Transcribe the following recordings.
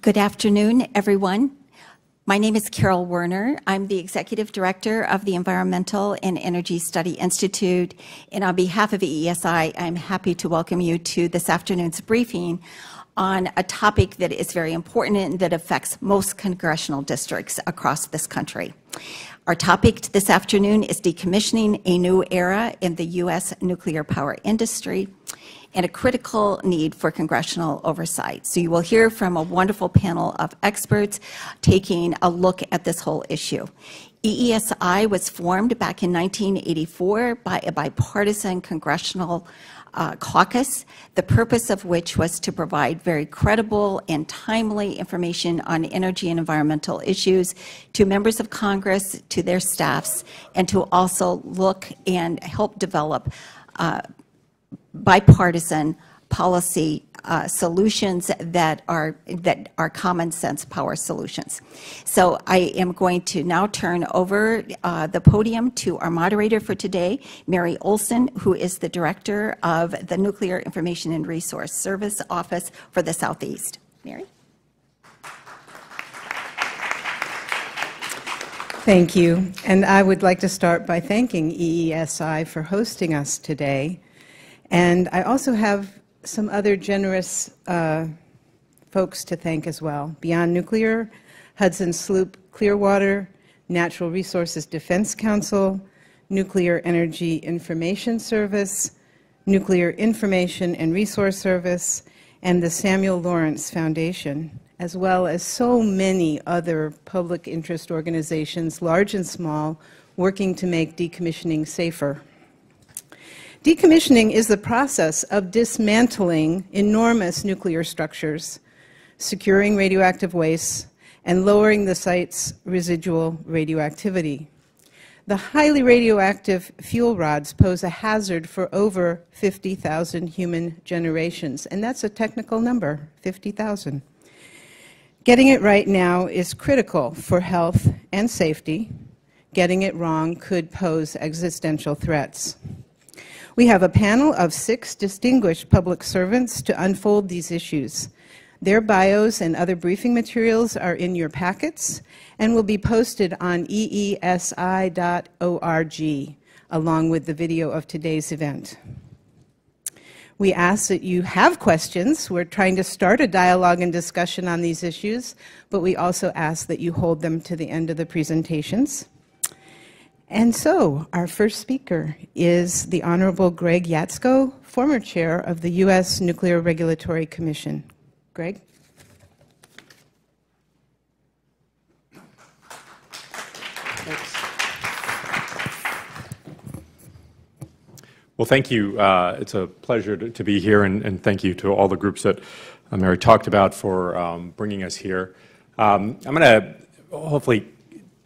Good afternoon, everyone. My name is Carol Werner. I'm the Executive Director of the Environmental and Energy Study Institute, and on behalf of EESI, I'm happy to welcome you to this afternoon's briefing on a topic that is very important and that affects most congressional districts across this country. Our topic this afternoon is decommissioning a new era in the U.S. nuclear power industry and a critical need for congressional oversight. So you will hear from a wonderful panel of experts taking a look at this whole issue. EESI was formed back in 1984 by a bipartisan congressional uh, caucus, the purpose of which was to provide very credible and timely information on energy and environmental issues to members of Congress, to their staffs, and to also look and help develop uh, bipartisan policy uh, solutions that are that are common sense power solutions. So I am going to now turn over uh, the podium to our moderator for today, Mary Olson, who is the director of the Nuclear Information and Resource Service Office for the Southeast. Mary. Thank you. And I would like to start by thanking EESI for hosting us today. And I also have some other generous uh, folks to thank as well. Beyond Nuclear, Hudson Sloop Clearwater, Natural Resources Defense Council, Nuclear Energy Information Service, Nuclear Information and Resource Service, and the Samuel Lawrence Foundation, as well as so many other public interest organizations, large and small, working to make decommissioning safer. Decommissioning is the process of dismantling enormous nuclear structures, securing radioactive waste, and lowering the site's residual radioactivity. The highly radioactive fuel rods pose a hazard for over 50,000 human generations, and that's a technical number 50,000. Getting it right now is critical for health and safety. Getting it wrong could pose existential threats. We have a panel of six distinguished public servants to unfold these issues. Their bios and other briefing materials are in your packets and will be posted on eesi.org along with the video of today's event. We ask that you have questions. We're trying to start a dialogue and discussion on these issues, but we also ask that you hold them to the end of the presentations. And so, our first speaker is the Honorable Greg Jaczko, former chair of the U.S. Nuclear Regulatory Commission. Greg? Well, thank you. Uh, it's a pleasure to, to be here, and, and, thank you to all the groups that uh, Mary talked about for um, bringing us here. Um, I'm going to hopefully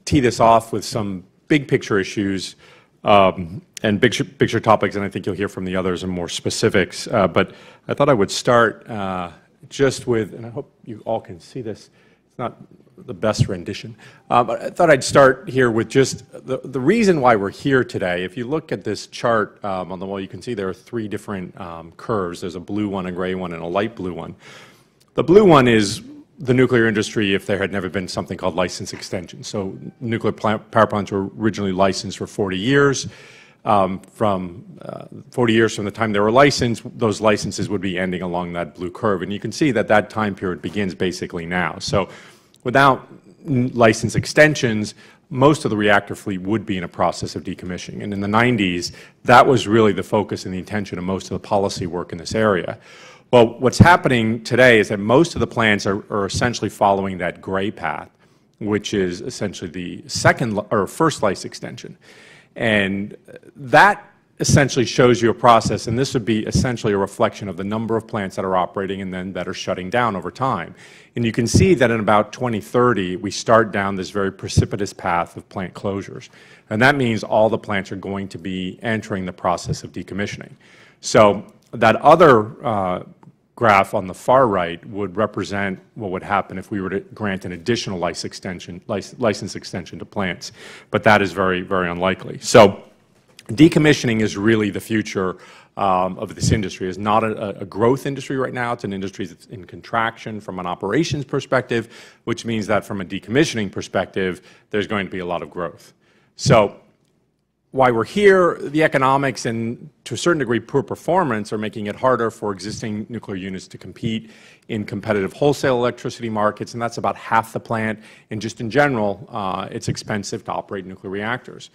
tee this off with some big picture issues um, and big picture topics, and I think you'll hear from the others in more specifics. Uh, but I thought I would start uh, just with, and I hope you all can see this. It's not the best rendition. Uh, but I thought I'd start here with just the, the reason why we're here today. If you look at this chart um, on the wall, you can see there are three different um, curves. There's a blue one, a gray one, and a light blue one. The blue one is the nuclear industry if there had never been something called license extension. So nuclear plant, power plants were originally licensed for 40 years. Um, from uh, 40 years from the time they were licensed, those licenses would be ending along that blue curve. And you can see that that time period begins basically now. So without license extensions, most of the reactor fleet would be in a process of decommissioning. And in the 90s, that was really the focus and the intention of most of the policy work in this area. Well, what's happening today is that most of the plants are, are essentially following that gray path, which is essentially the second or first life extension. And that essentially shows you a process, and this would be essentially a reflection of the number of plants that are operating and then that are shutting down over time. And you can see that in about 2030, we start down this very precipitous path of plant closures. And that means all the plants are going to be entering the process of decommissioning. So that other uh, graph on the far right would represent what would happen if we were to grant an additional license extension, license extension to plants. But that is very, very unlikely. So decommissioning is really the future um, of this industry. It's not a, a, growth industry right now. It's an industry that's in contraction from an operations perspective, which means that from a decommissioning perspective, there's going to be a lot of growth. So why we're here, the economics and to a certain degree poor performance are making it harder for existing nuclear units to compete in competitive wholesale electricity markets, and that's about half the plant. And just in general, uh, it's expensive to operate nuclear reactors.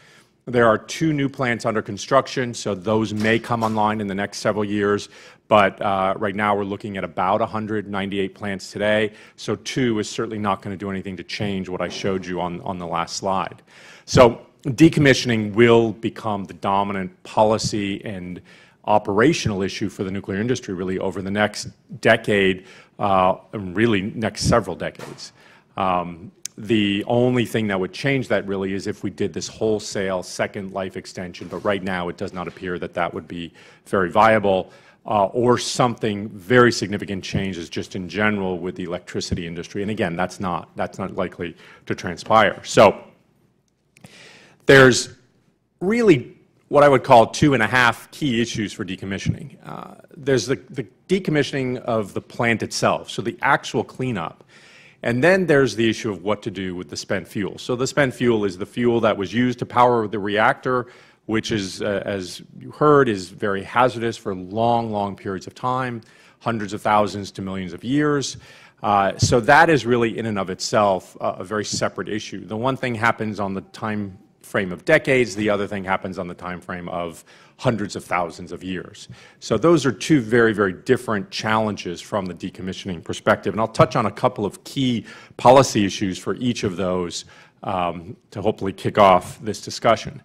There are two new plants under construction, so those may come online in the next several years. But uh, right now, we're looking at about 198 plants today. So two is certainly not going to do anything to change what I showed you on, on the last slide. So decommissioning will become the dominant policy and operational issue for the nuclear industry really over the next decade, uh, and really next several decades. Um, the only thing that would change that really is if we did this wholesale second life extension, but right now it does not appear that that would be very viable. Uh, or something very significant changes just in general with the electricity industry. And again, that's not, that's not likely to transpire. So there's really what I would call two and a half key issues for decommissioning. Uh, there's the, the decommissioning of the plant itself, so the actual cleanup. And then there's the issue of what to do with the spent fuel. So the spent fuel is the fuel that was used to power the reactor, which is, uh, as you heard, is very hazardous for long, long periods of time, hundreds of thousands to millions of years. Uh, so that is really in and of itself a very separate issue. The one thing happens on the time frame of decades, the other thing happens on the time frame of hundreds of thousands of years. So those are two very, very different challenges from the decommissioning perspective. And I'll touch on a couple of key policy issues for each of those um, to hopefully kick off this discussion.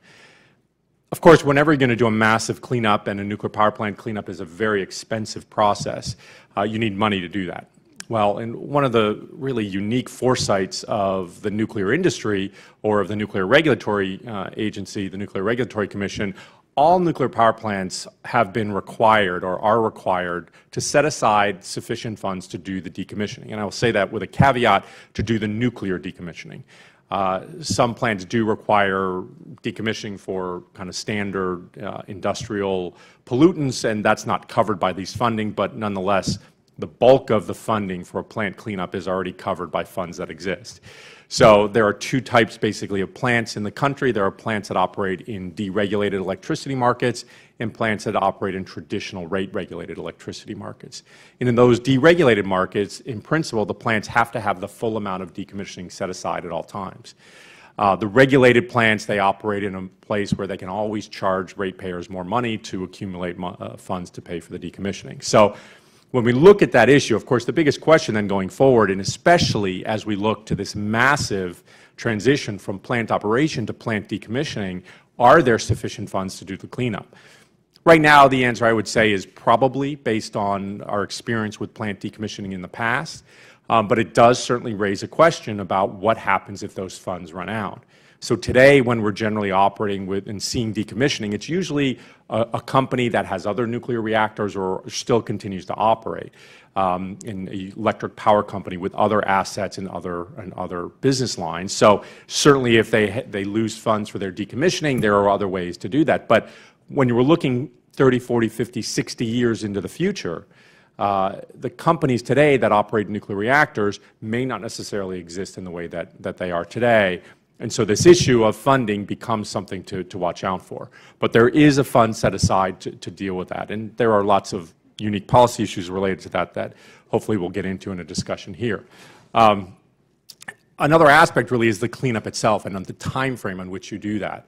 Of course, whenever you're going to do a massive cleanup, and a nuclear power plant cleanup is a very expensive process, uh, you need money to do that. Well, and one of the really unique foresights of the nuclear industry or of the Nuclear Regulatory uh, Agency, the Nuclear Regulatory Commission, all nuclear power plants have been required or are required to set aside sufficient funds to do the decommissioning. And I will say that with a caveat to do the nuclear decommissioning. Uh, some plants do require decommissioning for kind of standard uh, industrial pollutants, and that's not covered by these funding, but nonetheless, the bulk of the funding for a plant cleanup is already covered by funds that exist. So there are two types basically of plants in the country. There are plants that operate in deregulated electricity markets and plants that operate in traditional rate regulated electricity markets. And in those deregulated markets, in principle, the plants have to have the full amount of decommissioning set aside at all times. Uh, the regulated plants, they operate in a place where they can always charge ratepayers more money to accumulate uh, funds to pay for the decommissioning. So when we look at that issue, of course, the biggest question then going forward, and especially as we look to this massive transition from plant operation to plant decommissioning, are there sufficient funds to do the cleanup? Right now, the answer I would say is probably based on our experience with plant decommissioning in the past, um, but it does certainly raise a question about what happens if those funds run out. So today, when we're generally operating with and seeing decommissioning, it's usually a, a company that has other nuclear reactors or still continues to operate. Um, in an electric power company with other assets and other and other business lines. So certainly, if they they lose funds for their decommissioning, there are other ways to do that. But when you were looking 30, 40, 50, 60 years into the future, uh, the companies today that operate nuclear reactors may not necessarily exist in the way that, that they are today. And so this issue of funding becomes something to, to watch out for. But there is a fund set aside to, to deal with that. And there are lots of unique policy issues related to that that hopefully we'll get into in a discussion here. Um, another aspect really is the cleanup itself and the time frame on which you do that.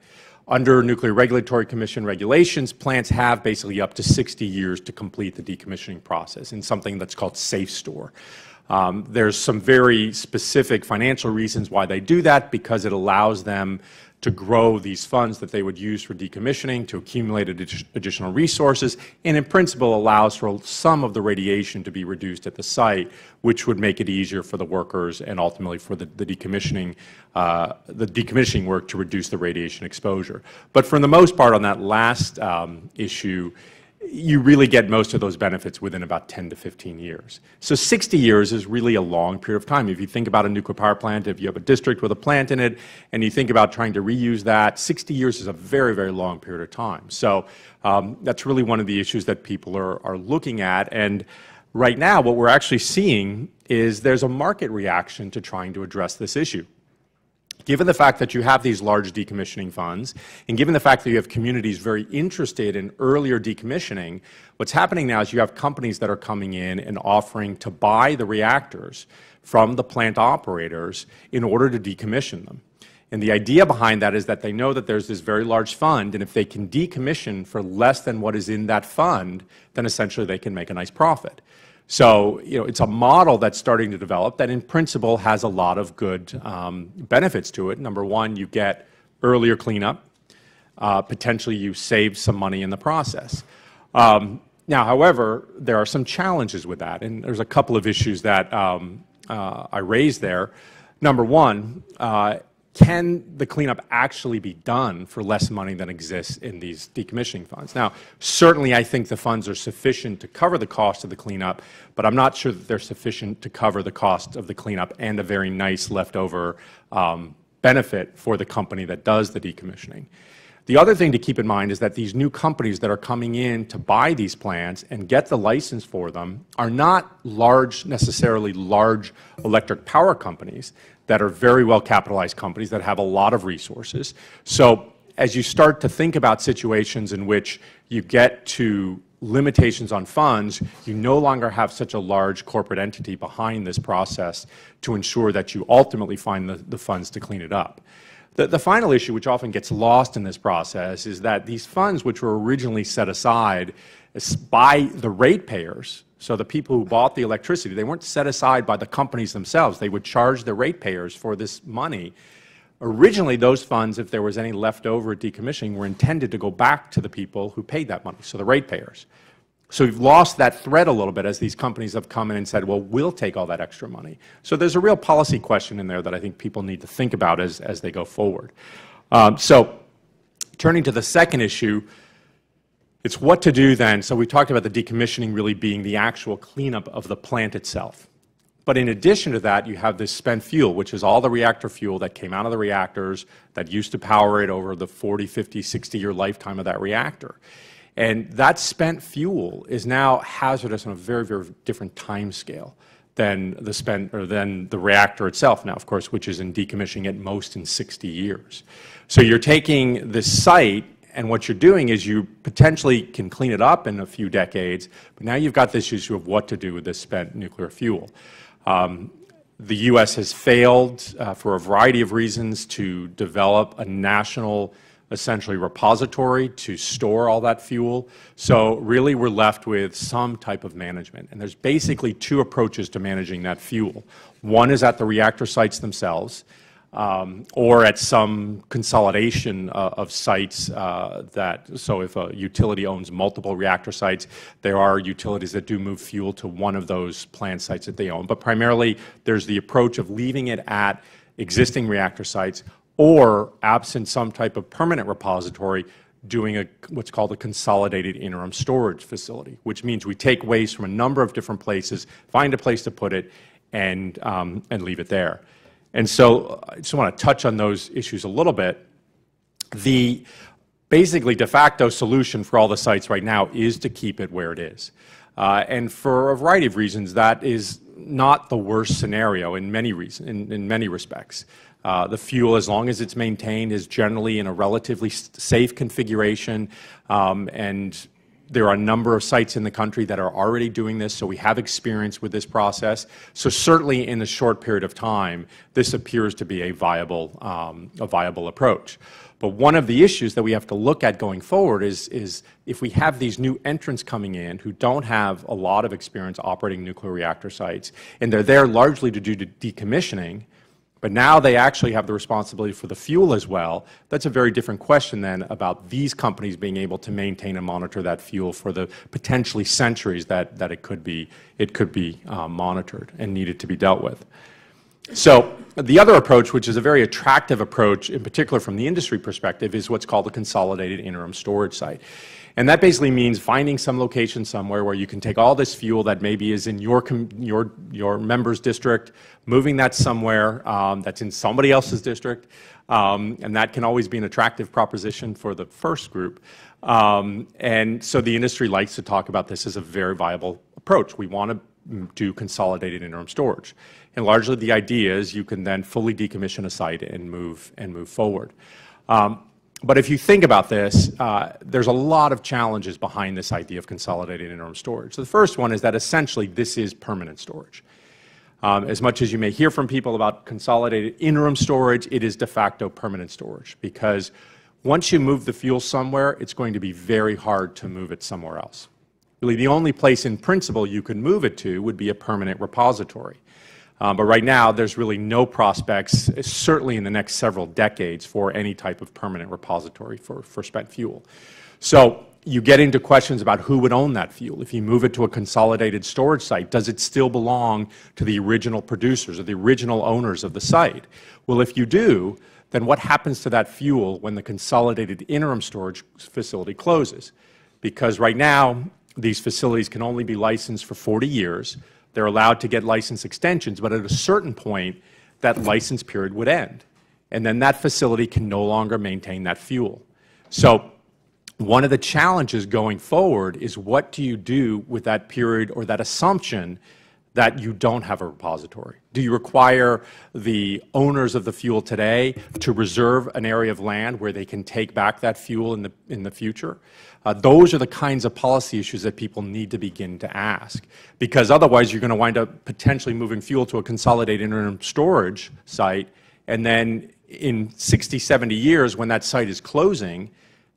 Under Nuclear Regulatory Commission regulations, plants have basically up to 60 years to complete the decommissioning process in something that's called SAFSTOR. Um, there's some very specific financial reasons why they do that because it allows them to grow these funds that they would use for decommissioning, to accumulate additional resources, and in principle allows for some of the radiation to be reduced at the site, which would make it easier for the workers and ultimately for the, the decommissioning, uh, the decommissioning work to reduce the radiation exposure. But for the most part on that last um, issue, you really get most of those benefits within about 10 to 15 years. So 60 years is really a long period of time. If you think about a nuclear power plant, if you have a district with a plant in it, and you think about trying to reuse that, 60 years is a very, very long period of time. So um, that's really one of the issues that people are, are looking at. And right now, what we're actually seeing is there's a market reaction to trying to address this issue. Given the fact that you have these large decommissioning funds, and given the fact that you have communities very interested in earlier decommissioning, what's happening now is you have companies that are coming in and offering to buy the reactors from the plant operators in order to decommission them. And the idea behind that is that they know that there's this very large fund, and if they can decommission for less than what is in that fund, then essentially they can make a nice profit. So, you know, it's a model that's starting to develop that in principle has a lot of good um, benefits to it. Number one, you get earlier cleanup. Uh, potentially you save some money in the process. Um, now, however, there are some challenges with that, and there's a couple of issues that um, uh, I raised there. Number one, uh, can the cleanup actually be done for less money than exists in these decommissioning funds? Now, certainly I think the funds are sufficient to cover the cost of the cleanup, but I'm not sure that they're sufficient to cover the cost of the cleanup and a very nice leftover um, benefit for the company that does the decommissioning. The other thing to keep in mind is that these new companies that are coming in to buy these plants and get the license for them are not large, necessarily large electric power companies that are very well capitalized companies that have a lot of resources. So as you start to think about situations in which you get to limitations on funds, you no longer have such a large corporate entity behind this process to ensure that you ultimately find the, the funds to clean it up. The, the, final issue, which often gets lost in this process, is that these funds, which were originally set aside by the ratepayers, so the people who bought the electricity, they weren't set aside by the companies themselves. They would charge the ratepayers for this money. Originally, those funds, if there was any left over at decommissioning, were intended to go back to the people who paid that money, so the ratepayers. So we've lost that thread a little bit as these companies have come in and said, well, we'll take all that extra money. So there's a real policy question in there that I think people need to think about as, as they go forward. Um, so turning to the second issue, it's what to do then. So we talked about the decommissioning really being the actual cleanup of the plant itself. But in addition to that, you have this spent fuel, which is all the reactor fuel that came out of the reactors that used to power it over the 40, 50, 60 year lifetime of that reactor. And that spent fuel is now hazardous on a very, very different time scale than the spent or than the reactor itself now, of course, which is in decommissioning at most in 60 years. So you're taking this site and what you're doing is you potentially can clean it up in a few decades, but now you've got this issue of what to do with this spent nuclear fuel. Um, the U.S. has failed uh, for a variety of reasons to develop a national essentially repository to store all that fuel. So really we're left with some type of management. And there's basically two approaches to managing that fuel. One is at the reactor sites themselves, um, or at some consolidation uh, of sites uh, that, so if a utility owns multiple reactor sites, there are utilities that do move fuel to one of those plant sites that they own. But primarily, there's the approach of leaving it at existing reactor sites or, absent some type of permanent repository, doing a, what's called a consolidated interim storage facility, which means we take waste from a number of different places, find a place to put it, and, um, and leave it there. And so I just want to touch on those issues a little bit. The basically de facto solution for all the sites right now is to keep it where it is. Uh, and for a variety of reasons, that is not the worst scenario in many, reason, in, in many respects. Uh, the fuel, as long as it's maintained, is generally in a relatively safe configuration, um, and there are a number of sites in the country that are already doing this, so we have experience with this process. So certainly in a short period of time, this appears to be a viable, um, a viable approach. But one of the issues that we have to look at going forward is, is if we have these new entrants coming in who don't have a lot of experience operating nuclear reactor sites, and they're there largely to do decommissioning, but now they actually have the responsibility for the fuel as well. That's a very different question then about these companies being able to maintain and monitor that fuel for the potentially centuries that, that it could be, it could be um, monitored and needed to be dealt with. So the other approach, which is a very attractive approach, in particular from the industry perspective, is what's called a consolidated interim storage site. And that basically means finding some location somewhere where you can take all this fuel that maybe is in your, your, your member's district, moving that somewhere um, that's in somebody else's district, um, and that can always be an attractive proposition for the first group. Um, and so the industry likes to talk about this as a very viable approach. We want to do consolidated interim storage. And largely the idea is you can then fully decommission a site and move, and move forward. Um, but if you think about this, uh, there's a lot of challenges behind this idea of consolidated interim storage. So the first one is that essentially this is permanent storage. Um, as much as you may hear from people about consolidated interim storage, it is de facto permanent storage because once you move the fuel somewhere, it's going to be very hard to move it somewhere else. Really, the only place in principle you could move it to would be a permanent repository. Um, but right now, there's really no prospects, certainly in the next several decades, for any type of permanent repository for, for spent fuel. So you get into questions about who would own that fuel. If you move it to a consolidated storage site, does it still belong to the original producers or the original owners of the site? Well, if you do, then what happens to that fuel when the consolidated interim storage facility closes? Because right now, these facilities can only be licensed for 40 years. They're allowed to get license extensions, but at a certain point, that license period would end. And then that facility can no longer maintain that fuel. So one of the challenges going forward is what do you do with that period or that assumption that you don't have a repository? Do you require the owners of the fuel today to reserve an area of land where they can take back that fuel in the, in the future? Uh, those are the kinds of policy issues that people need to begin to ask, because otherwise you're going to wind up potentially moving fuel to a consolidated interim storage site, and then in 60, 70 years when that site is closing,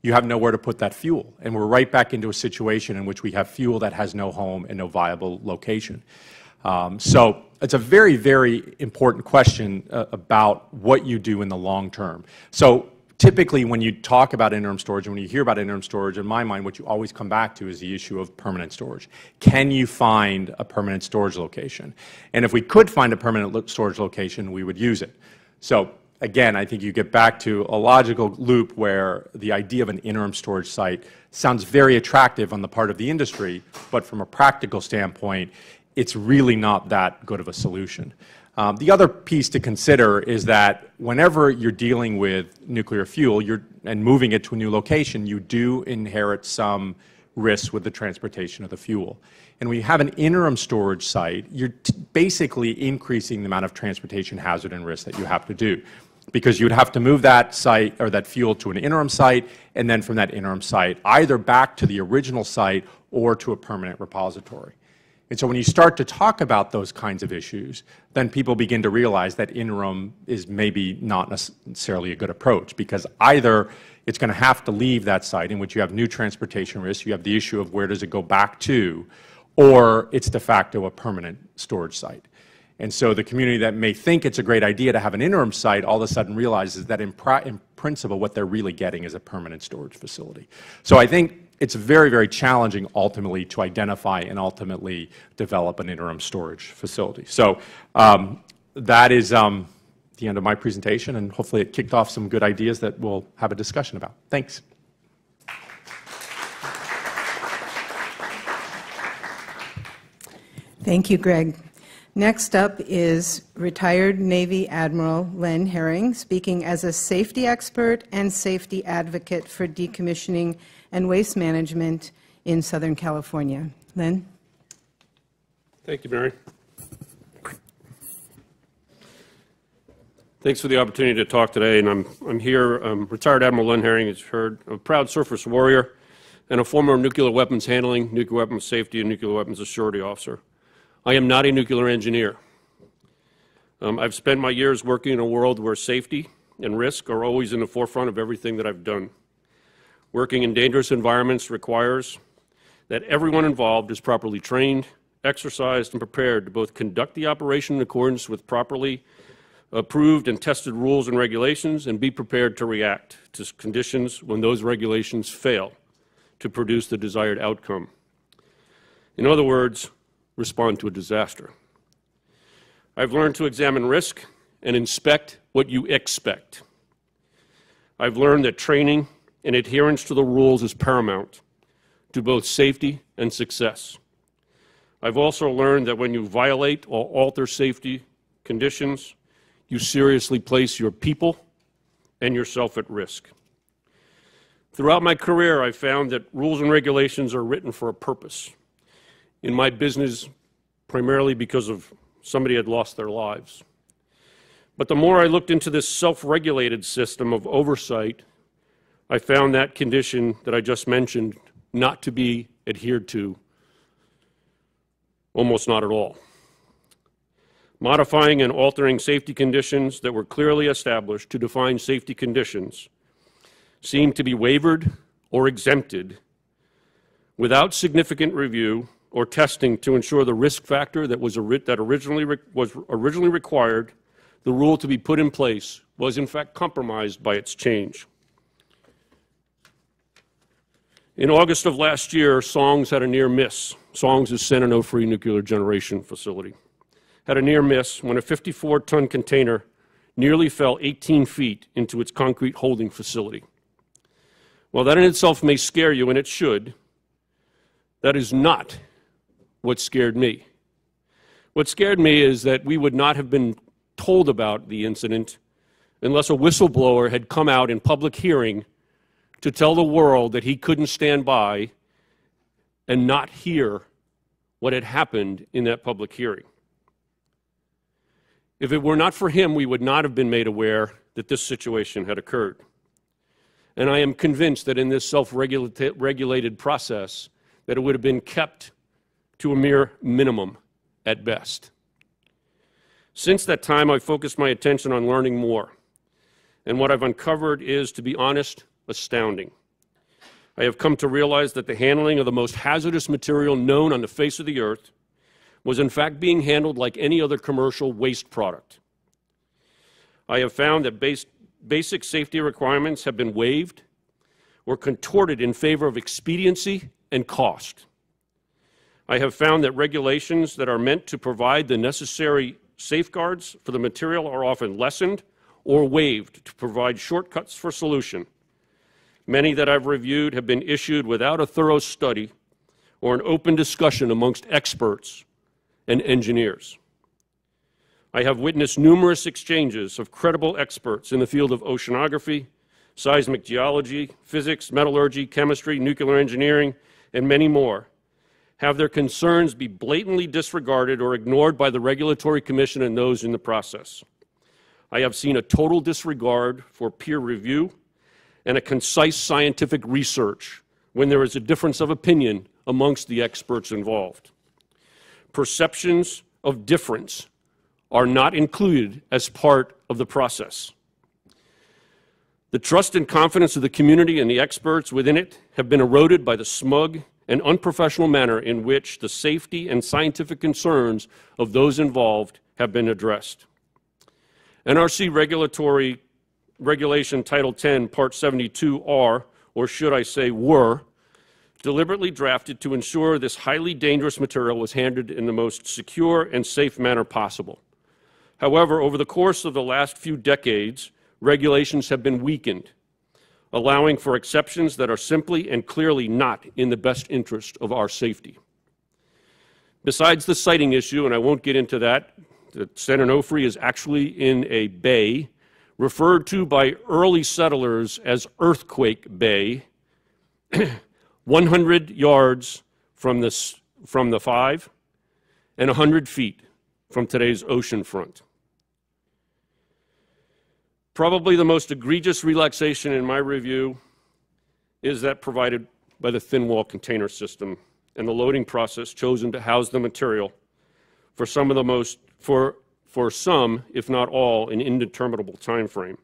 you have nowhere to put that fuel. And we're right back into a situation in which we have fuel that has no home and no viable location. Um, so it's a very, very important question uh, about what you do in the long term. So typically when you talk about interim storage and when you hear about interim storage, in my mind, what you always come back to is the issue of permanent storage. Can you find a permanent storage location? And if we could find a permanent storage location, we would use it. So again, I think you get back to a logical loop where the idea of an interim storage site sounds very attractive on the part of the industry, but from a practical standpoint, it's really not that good of a solution. Um, the other piece to consider is that whenever you're dealing with nuclear fuel and moving it to a new location, you do inherit some risks with the transportation of the fuel. And when you have an interim storage site, you're basically increasing the amount of transportation hazard and risk that you have to do because you'd have to move that site or that fuel to an interim site and then from that interim site either back to the original site or to a permanent repository. And so when you start to talk about those kinds of issues, then people begin to realize that interim is maybe not necessarily a good approach because either it's going to have to leave that site in which you have new transportation risks, you have the issue of where does it go back to, or it's de facto a permanent storage site. And so the community that may think it's a great idea to have an interim site all of a sudden realizes that in, in principle what they're really getting is a permanent storage facility. So I think it's very, very challenging ultimately to identify and ultimately develop an interim storage facility. So um, that is um, the end of my presentation, and hopefully it kicked off some good ideas that we'll have a discussion about. Thanks. Thank you, Greg. Next up is retired Navy Admiral Len Hering, speaking as a safety expert and safety advocate for decommissioning and waste management in Southern California. Len? Thank you, Mary. Thanks for the opportunity to talk today. And I'm, I'm here, I'm retired Admiral Len Hering, as heard, a proud surface warrior and a former nuclear weapons handling, nuclear weapons safety, and nuclear weapons assurity officer. I am not a nuclear engineer. Um, I've spent my years working in a world where safety and risk are always in the forefront of everything that I've done. Working in dangerous environments requires that everyone involved is properly trained, exercised, and prepared to both conduct the operation in accordance with properly approved and tested rules and regulations and be prepared to react to conditions when those regulations fail to produce the desired outcome. In other words, respond to a disaster. I've learned to examine risk and inspect what you expect. I've learned that training and adherence to the rules is paramount to both safety and success. I've also learned that when you violate or alter safety conditions, you seriously place your people and yourself at risk. Throughout my career, I've found that rules and regulations are written for a purpose. In my business, primarily because of somebody had lost their lives. But the more I looked into this self-regulated system of oversight, I found that condition that I just mentioned not to be adhered to, almost not at all. Modifying and altering safety conditions that were clearly established to define safety conditions seemed to be wavered or exempted without significant review or testing to ensure the risk factor that was that originally was originally required the rule to be put in place was in fact compromised by its change. In August of last year, SONGS had a near miss. SONGS is San Onofre Nuclear Generation Facility. Had a near miss when a 54 ton container nearly fell 18 feet into its concrete holding facility. While that in itself may scare you, and it should, that is not what scared me. What scared me is that we would not have been told about the incident unless a whistleblower had come out in public hearing to tell the world that he couldn't stand by and not hear what had happened in that public hearing. If it were not for him, we would not have been made aware that this situation had occurred. And I am convinced that in this self-regulated process, that it would have been kept to a mere minimum at best. Since that time, I've focused my attention on learning more. And what I've uncovered is, to be honest, astounding. I have come to realize that the handling of the most hazardous material known on the face of the earth was in fact being handled like any other commercial waste product. I have found that base, basic safety requirements have been waived or contorted in favor of expediency and cost. I have found that regulations that are meant to provide the necessary safeguards for the material are often lessened or waived to provide shortcuts for solution. Many that I've reviewed have been issued without a thorough study or an open discussion amongst experts and engineers. I have witnessed numerous exchanges of credible experts in the field of oceanography, seismic geology, physics, metallurgy, chemistry, nuclear engineering, and many more have their concerns be blatantly disregarded or ignored by the Regulatory Commission and those in the process. I have seen a total disregard for peer review and a concise scientific research when there is a difference of opinion amongst the experts involved. Perceptions of difference are not included as part of the process. The trust and confidence of the community and the experts within it have been eroded by the smug and unprofessional manner in which the safety and scientific concerns of those involved have been addressed. NRC regulatory Regulation Title 10, Part 72R, or should I say were, deliberately drafted to ensure this highly dangerous material was handled in the most secure and safe manner possible. However, over the course of the last few decades, regulations have been weakened, allowing for exceptions that are simply and clearly not in the best interest of our safety. Besides the siting issue, and I won't get into that, San Onofre is actually in a bay referred to by early settlers as Earthquake Bay, 100 yards from, this, from the five and 100 feet from today's ocean front. Probably the most egregious relaxation in my review is that provided by the thin wall container system and the loading process chosen to house the material for some of the most for for some, if not all, an indeterminable time frame.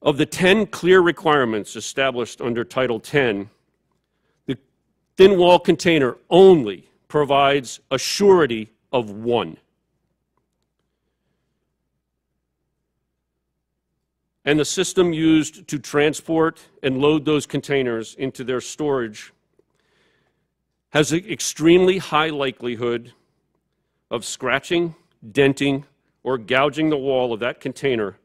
Of the 10 clear requirements established under Title 10, the thin wall container only provides a surety of one. And the system used to transport and load those containers into their storage has an extremely high likelihood of scratching, denting, or gouging the wall of that container,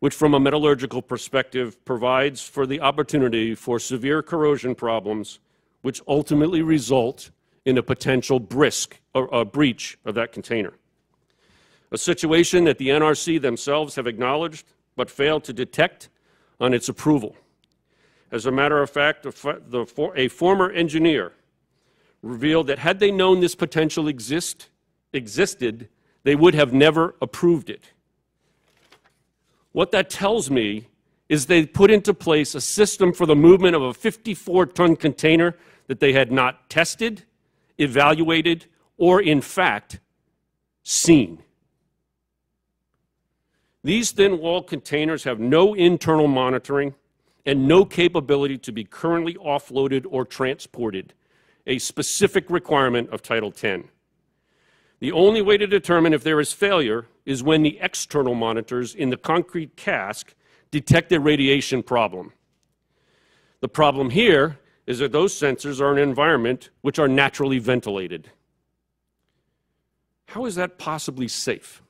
which from a metallurgical perspective provides for the opportunity for severe corrosion problems, which ultimately result in a potential brisk, or a breach of that container. A situation that the NRC themselves have acknowledged but failed to detect on its approval. As a matter of fact, a former engineer revealed that had they known this potential exist, existed, they would have never approved it. What that tells me is they put into place a system for the movement of a 54 ton container that they had not tested, evaluated, or in fact seen. These thin wall containers have no internal monitoring and no capability to be currently offloaded or transported, a specific requirement of Title 10. The only way to determine if there is failure is when the external monitors in the concrete cask detect a radiation problem. The problem here is that those sensors are in an environment which are naturally ventilated. How is that possibly safe?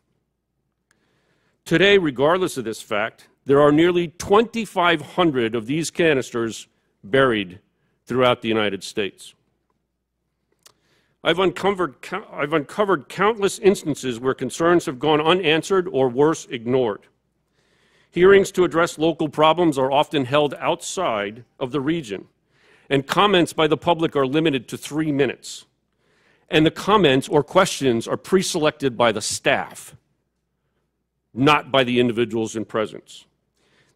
Today, regardless of this fact, there are nearly 2,500 of these canisters buried throughout the United States. I've uncovered, I've uncovered countless instances where concerns have gone unanswered or worse, ignored. Hearings to address local problems are often held outside of the region, and comments by the public are limited to three minutes. And the comments or questions are pre selected by the staff, not by the individuals in presence.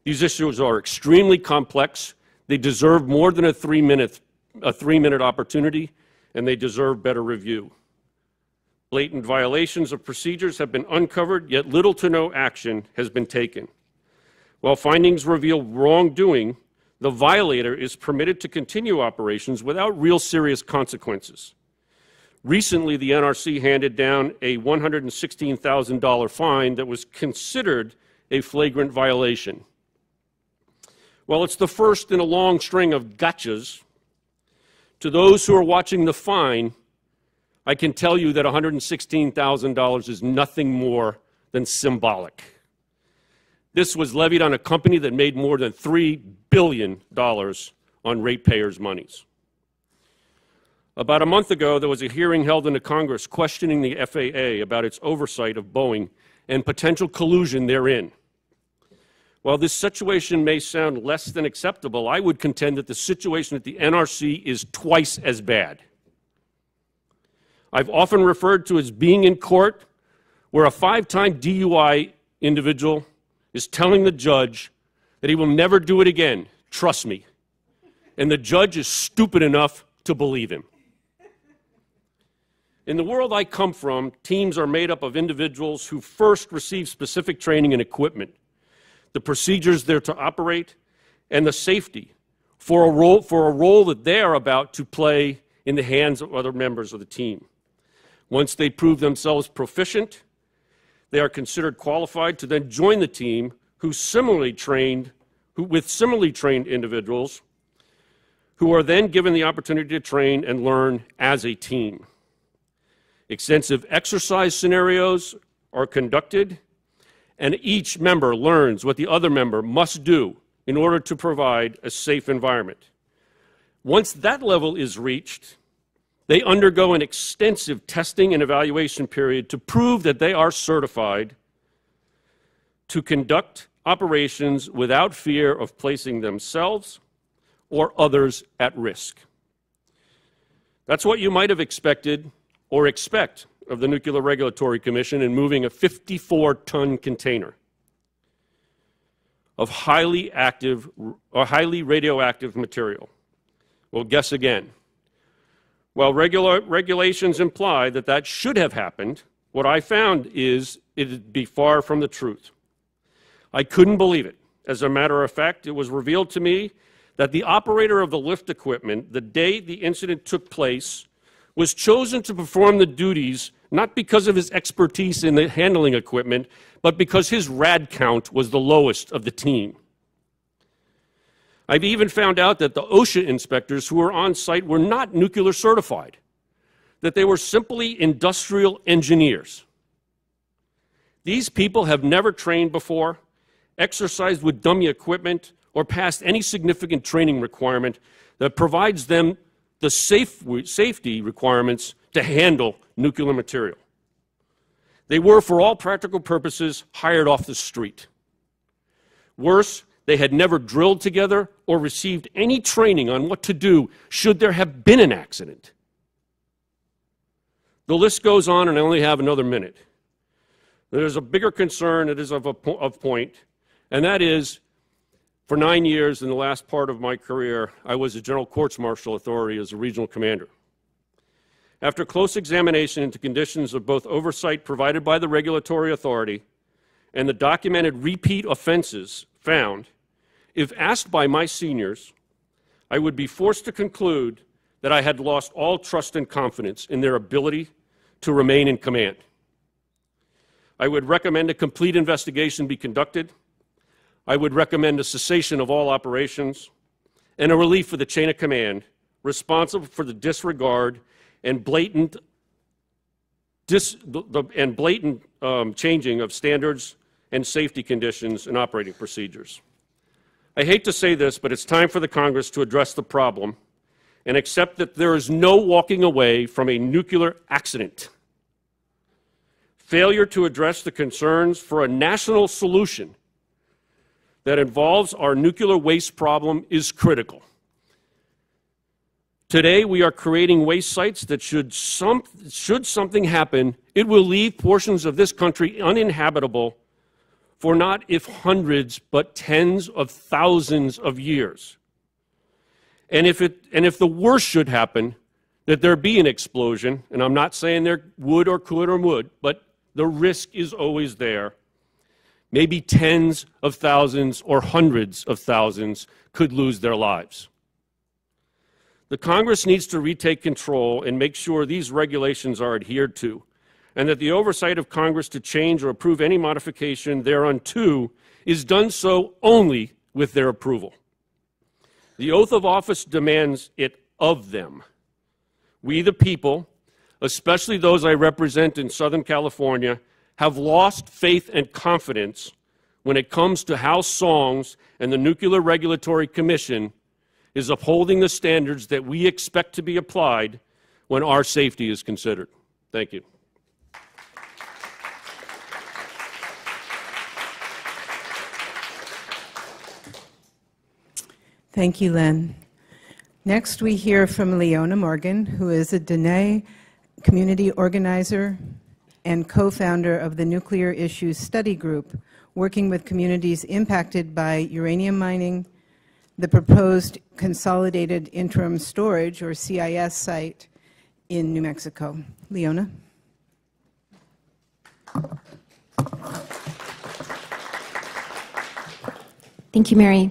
These issues are extremely complex. They deserve more than a three minute, a three minute opportunity and they deserve better review. Blatant violations of procedures have been uncovered, yet little to no action has been taken. While findings reveal wrongdoing, the violator is permitted to continue operations without real serious consequences. Recently, the NRC handed down a $116,000 fine that was considered a flagrant violation. Well, it's the first in a long string of gotchas to those who are watching the fine, I can tell you that $116,000 is nothing more than symbolic. This was levied on a company that made more than $3 billion on ratepayers' monies. About a month ago, there was a hearing held in the Congress questioning the FAA about its oversight of Boeing and potential collusion therein. While this situation may sound less than acceptable, I would contend that the situation at the NRC is twice as bad. I've often referred to as being in court where a five time DUI individual is telling the judge that he will never do it again. Trust me. And the judge is stupid enough to believe him. In the world I come from, teams are made up of individuals who first receive specific training and equipment the procedures they're to operate, and the safety for a role, for a role that they're about to play in the hands of other members of the team. Once they prove themselves proficient, they are considered qualified to then join the team who similarly trained, who, with similarly trained individuals who are then given the opportunity to train and learn as a team. Extensive exercise scenarios are conducted and each member learns what the other member must do in order to provide a safe environment. Once that level is reached, they undergo an extensive testing and evaluation period to prove that they are certified to conduct operations without fear of placing themselves or others at risk. That's what you might have expected or expect of the Nuclear Regulatory Commission in moving a 54 ton container of highly active or highly radioactive material. Well, guess again. While regula regulations imply that that should have happened, what I found is it'd be far from the truth. I couldn't believe it. As a matter of fact, it was revealed to me that the operator of the lift equipment, the day the incident took place, was chosen to perform the duties not because of his expertise in the handling equipment, but because his rad count was the lowest of the team. I've even found out that the OSHA inspectors who were on site were not nuclear certified. that they were simply industrial engineers. These people have never trained before, exercised with dummy equipment, or passed any significant training requirement that provides them the safe, safety requirements to handle nuclear material. They were, for all practical purposes, hired off the street. Worse, they had never drilled together or received any training on what to do should there have been an accident. The list goes on, and I only have another minute. There's a bigger concern that is of, a po of point, and that is for nine years in the last part of my career, I was a General Courts Martial Authority as a regional commander. After close examination into conditions of both oversight provided by the regulatory authority and the documented repeat offenses found, if asked by my seniors, I would be forced to conclude that I had lost all trust and confidence in their ability to remain in command. I would recommend a complete investigation be conducted. I would recommend a cessation of all operations and a relief for the chain of command responsible for the disregard and blatant, dis, the, and blatant um, changing of standards and safety conditions and operating procedures. I hate to say this, but it's time for the Congress to address the problem and accept that there is no walking away from a nuclear accident. Failure to address the concerns for a national solution that involves our nuclear waste problem is critical. Today, we are creating waste sites that should, some, should something happen, it will leave portions of this country uninhabitable for not if hundreds, but tens of thousands of years. And if, it, and if the worst should happen, that there be an explosion, and I'm not saying there would or could or would, but the risk is always there. Maybe tens of thousands or hundreds of thousands could lose their lives. The Congress needs to retake control and make sure these regulations are adhered to, and that the oversight of Congress to change or approve any modification thereunto is done so only with their approval. The oath of office demands it of them. We, the people, especially those I represent in Southern California, have lost faith and confidence when it comes to House SONGS and the Nuclear Regulatory Commission is upholding the standards that we expect to be applied when our safety is considered. Thank you. Thank you, Len. Next, we hear from Leona Morgan, who is a Diné community organizer and co-founder of the Nuclear Issues Study Group, working with communities impacted by uranium mining, the proposed Consolidated Interim Storage, or CIS, site in New Mexico. Leona? Thank you, Mary.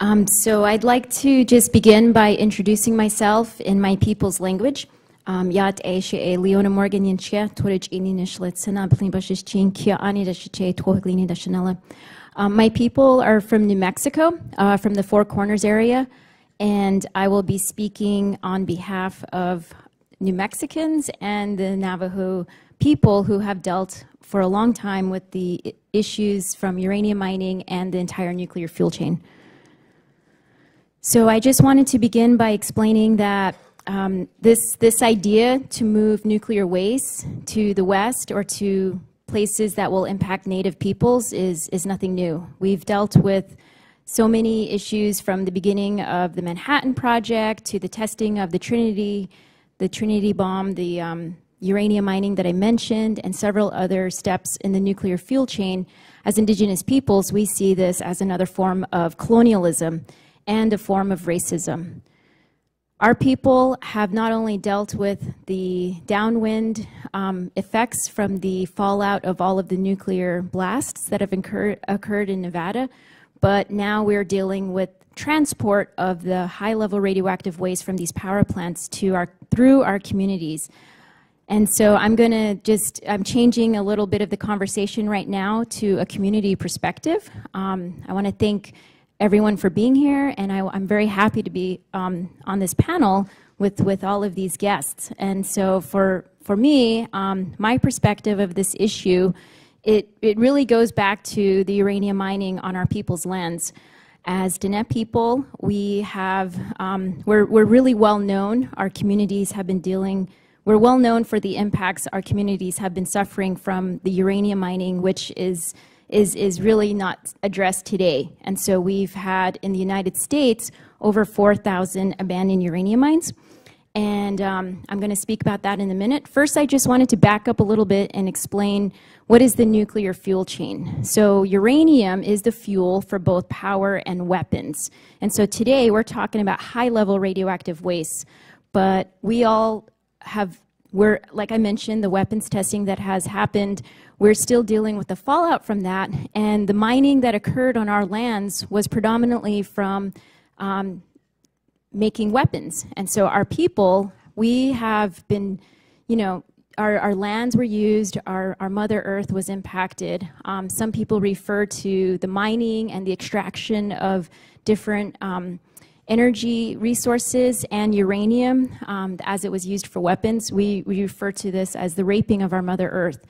Um, so I'd like to just begin by introducing myself in my people's language. Um, Yat e Leona Morgan Yinchia, Torich Ini Nishlitsina, Blin Bashish Chin, Kia Ani Dashiche, Tohiglini Dashanella. Um, my people are from New Mexico, uh, from the Four Corners area, and I will be speaking on behalf of New Mexicans and the Navajo people who have dealt for a long time with the issues from uranium mining and the entire nuclear fuel chain. So I just wanted to begin by explaining that um, this, this idea to move nuclear waste to the west or to places that will impact Native peoples is, is nothing new. We've dealt with so many issues from the beginning of the Manhattan Project to the testing of the Trinity, the Trinity bomb, the um, uranium mining that I mentioned, and several other steps in the nuclear fuel chain. As indigenous peoples, we see this as another form of colonialism and a form of racism. Our people have not only dealt with the downwind um, effects from the fallout of all of the nuclear blasts that have occurred in Nevada, but now we're dealing with transport of the high-level radioactive waste from these power plants to our, through our communities. And so I'm going to just, I'm changing a little bit of the conversation right now to a community perspective. Um, I want to thank everyone for being here, and I, am very happy to be um, on this panel with, with all of these guests. And so for, for me, um, my perspective of this issue, it, it really goes back to the uranium mining on our people's lands. As Diné people, we have, um, we're, we're really well known. Our communities have been dealing, we're well known for the impacts our communities have been suffering from the uranium mining, which is, is, is really not addressed today. And so we've had in the United States over 4,000 abandoned uranium mines. And um, I'm going to speak about that in a minute. First, I just wanted to back up a little bit and explain what is the nuclear fuel chain. So uranium is the fuel for both power and weapons. And so today we're talking about high-level radioactive waste. But we all have, we're, like I mentioned, the weapons testing that has happened, we're still dealing with the fallout from that. And the mining that occurred on our lands was predominantly from um, making weapons. And so our people, we have been, you know, our, our lands were used, our, our Mother Earth was impacted. Um, some people refer to the mining and the extraction of different um, energy resources and uranium um, as it was used for weapons. We, we refer to this as the raping of our Mother Earth.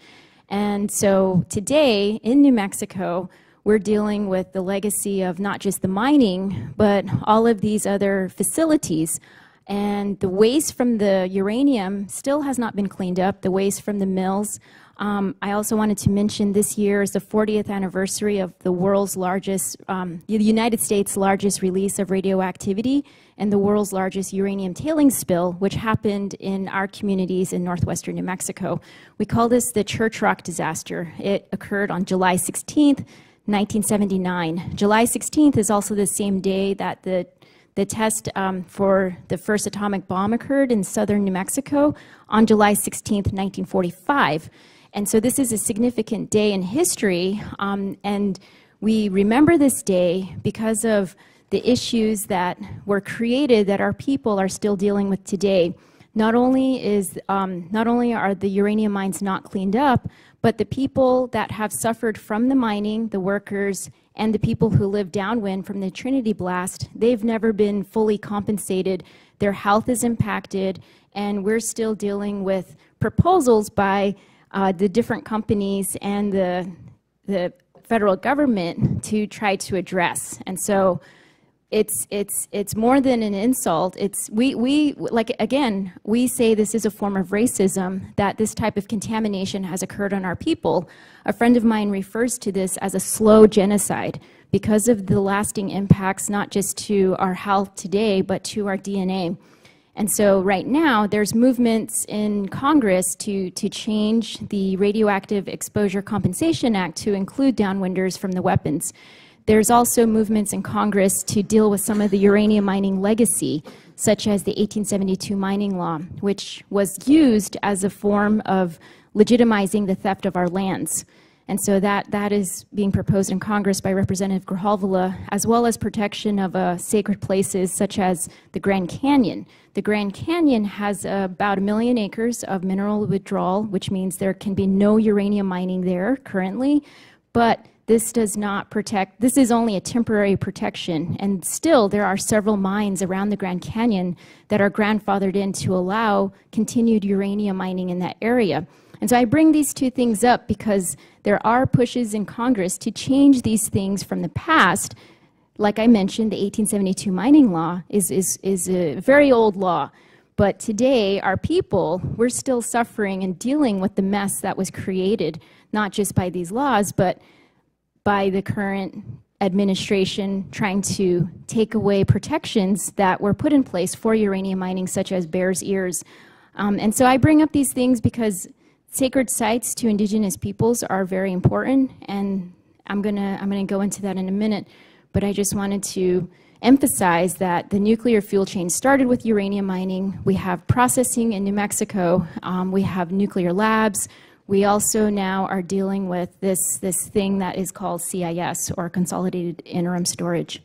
And so today in New Mexico, we're dealing with the legacy of not just the mining, but all of these other facilities. And the waste from the uranium still has not been cleaned up, the waste from the mills. Um, I also wanted to mention this year is the 40th anniversary of the world's largest, um, the United States' largest release of radioactivity and the world's largest uranium tailings spill, which happened in our communities in northwestern New Mexico. We call this the Church Rock disaster. It occurred on July 16th, 1979. July 16th is also the same day that the the test um, for the first atomic bomb occurred in southern New Mexico on July 16th, 1945. And so this is a significant day in history, um, and we remember this day because of the issues that were created that our people are still dealing with today. Not only, is, um, not only are the uranium mines not cleaned up, but the people that have suffered from the mining, the workers, and the people who live downwind from the Trinity blast, they've never been fully compensated. Their health is impacted, and we're still dealing with proposals by uh, the different companies and the, the federal government to try to address. And so it's it's it's more than an insult. It's we we like again we say this is a form of racism that this type of contamination has occurred on our people. A friend of mine refers to this as a slow genocide because of the lasting impacts not just to our health today but to our DNA and so right now there's movements in Congress to to change the radioactive exposure compensation act to include downwinders from the weapons there's also movements in Congress to deal with some of the uranium mining legacy, such as the 1872 mining law, which was used as a form of legitimizing the theft of our lands. And so that, that is being proposed in Congress by Representative Grijalva, as well as protection of uh, sacred places such as the Grand Canyon. The Grand Canyon has uh, about a million acres of mineral withdrawal, which means there can be no uranium mining there currently, but this does not protect, this is only a temporary protection. And still, there are several mines around the Grand Canyon that are grandfathered in to allow continued uranium mining in that area. And so I bring these two things up because there are pushes in Congress to change these things from the past. Like I mentioned, the 1872 mining law is, is, is a very old law. But today, our people, we're still suffering and dealing with the mess that was created, not just by these laws, but by the current administration trying to take away protections that were put in place for uranium mining, such as Bears Ears. Um, and so I bring up these things because sacred sites to indigenous peoples are very important, and I'm gonna, I'm gonna go into that in a minute, but I just wanted to emphasize that the nuclear fuel chain started with uranium mining. We have processing in New Mexico. Um, we have nuclear labs. We also now are dealing with this, this thing that is called CIS, or Consolidated Interim Storage.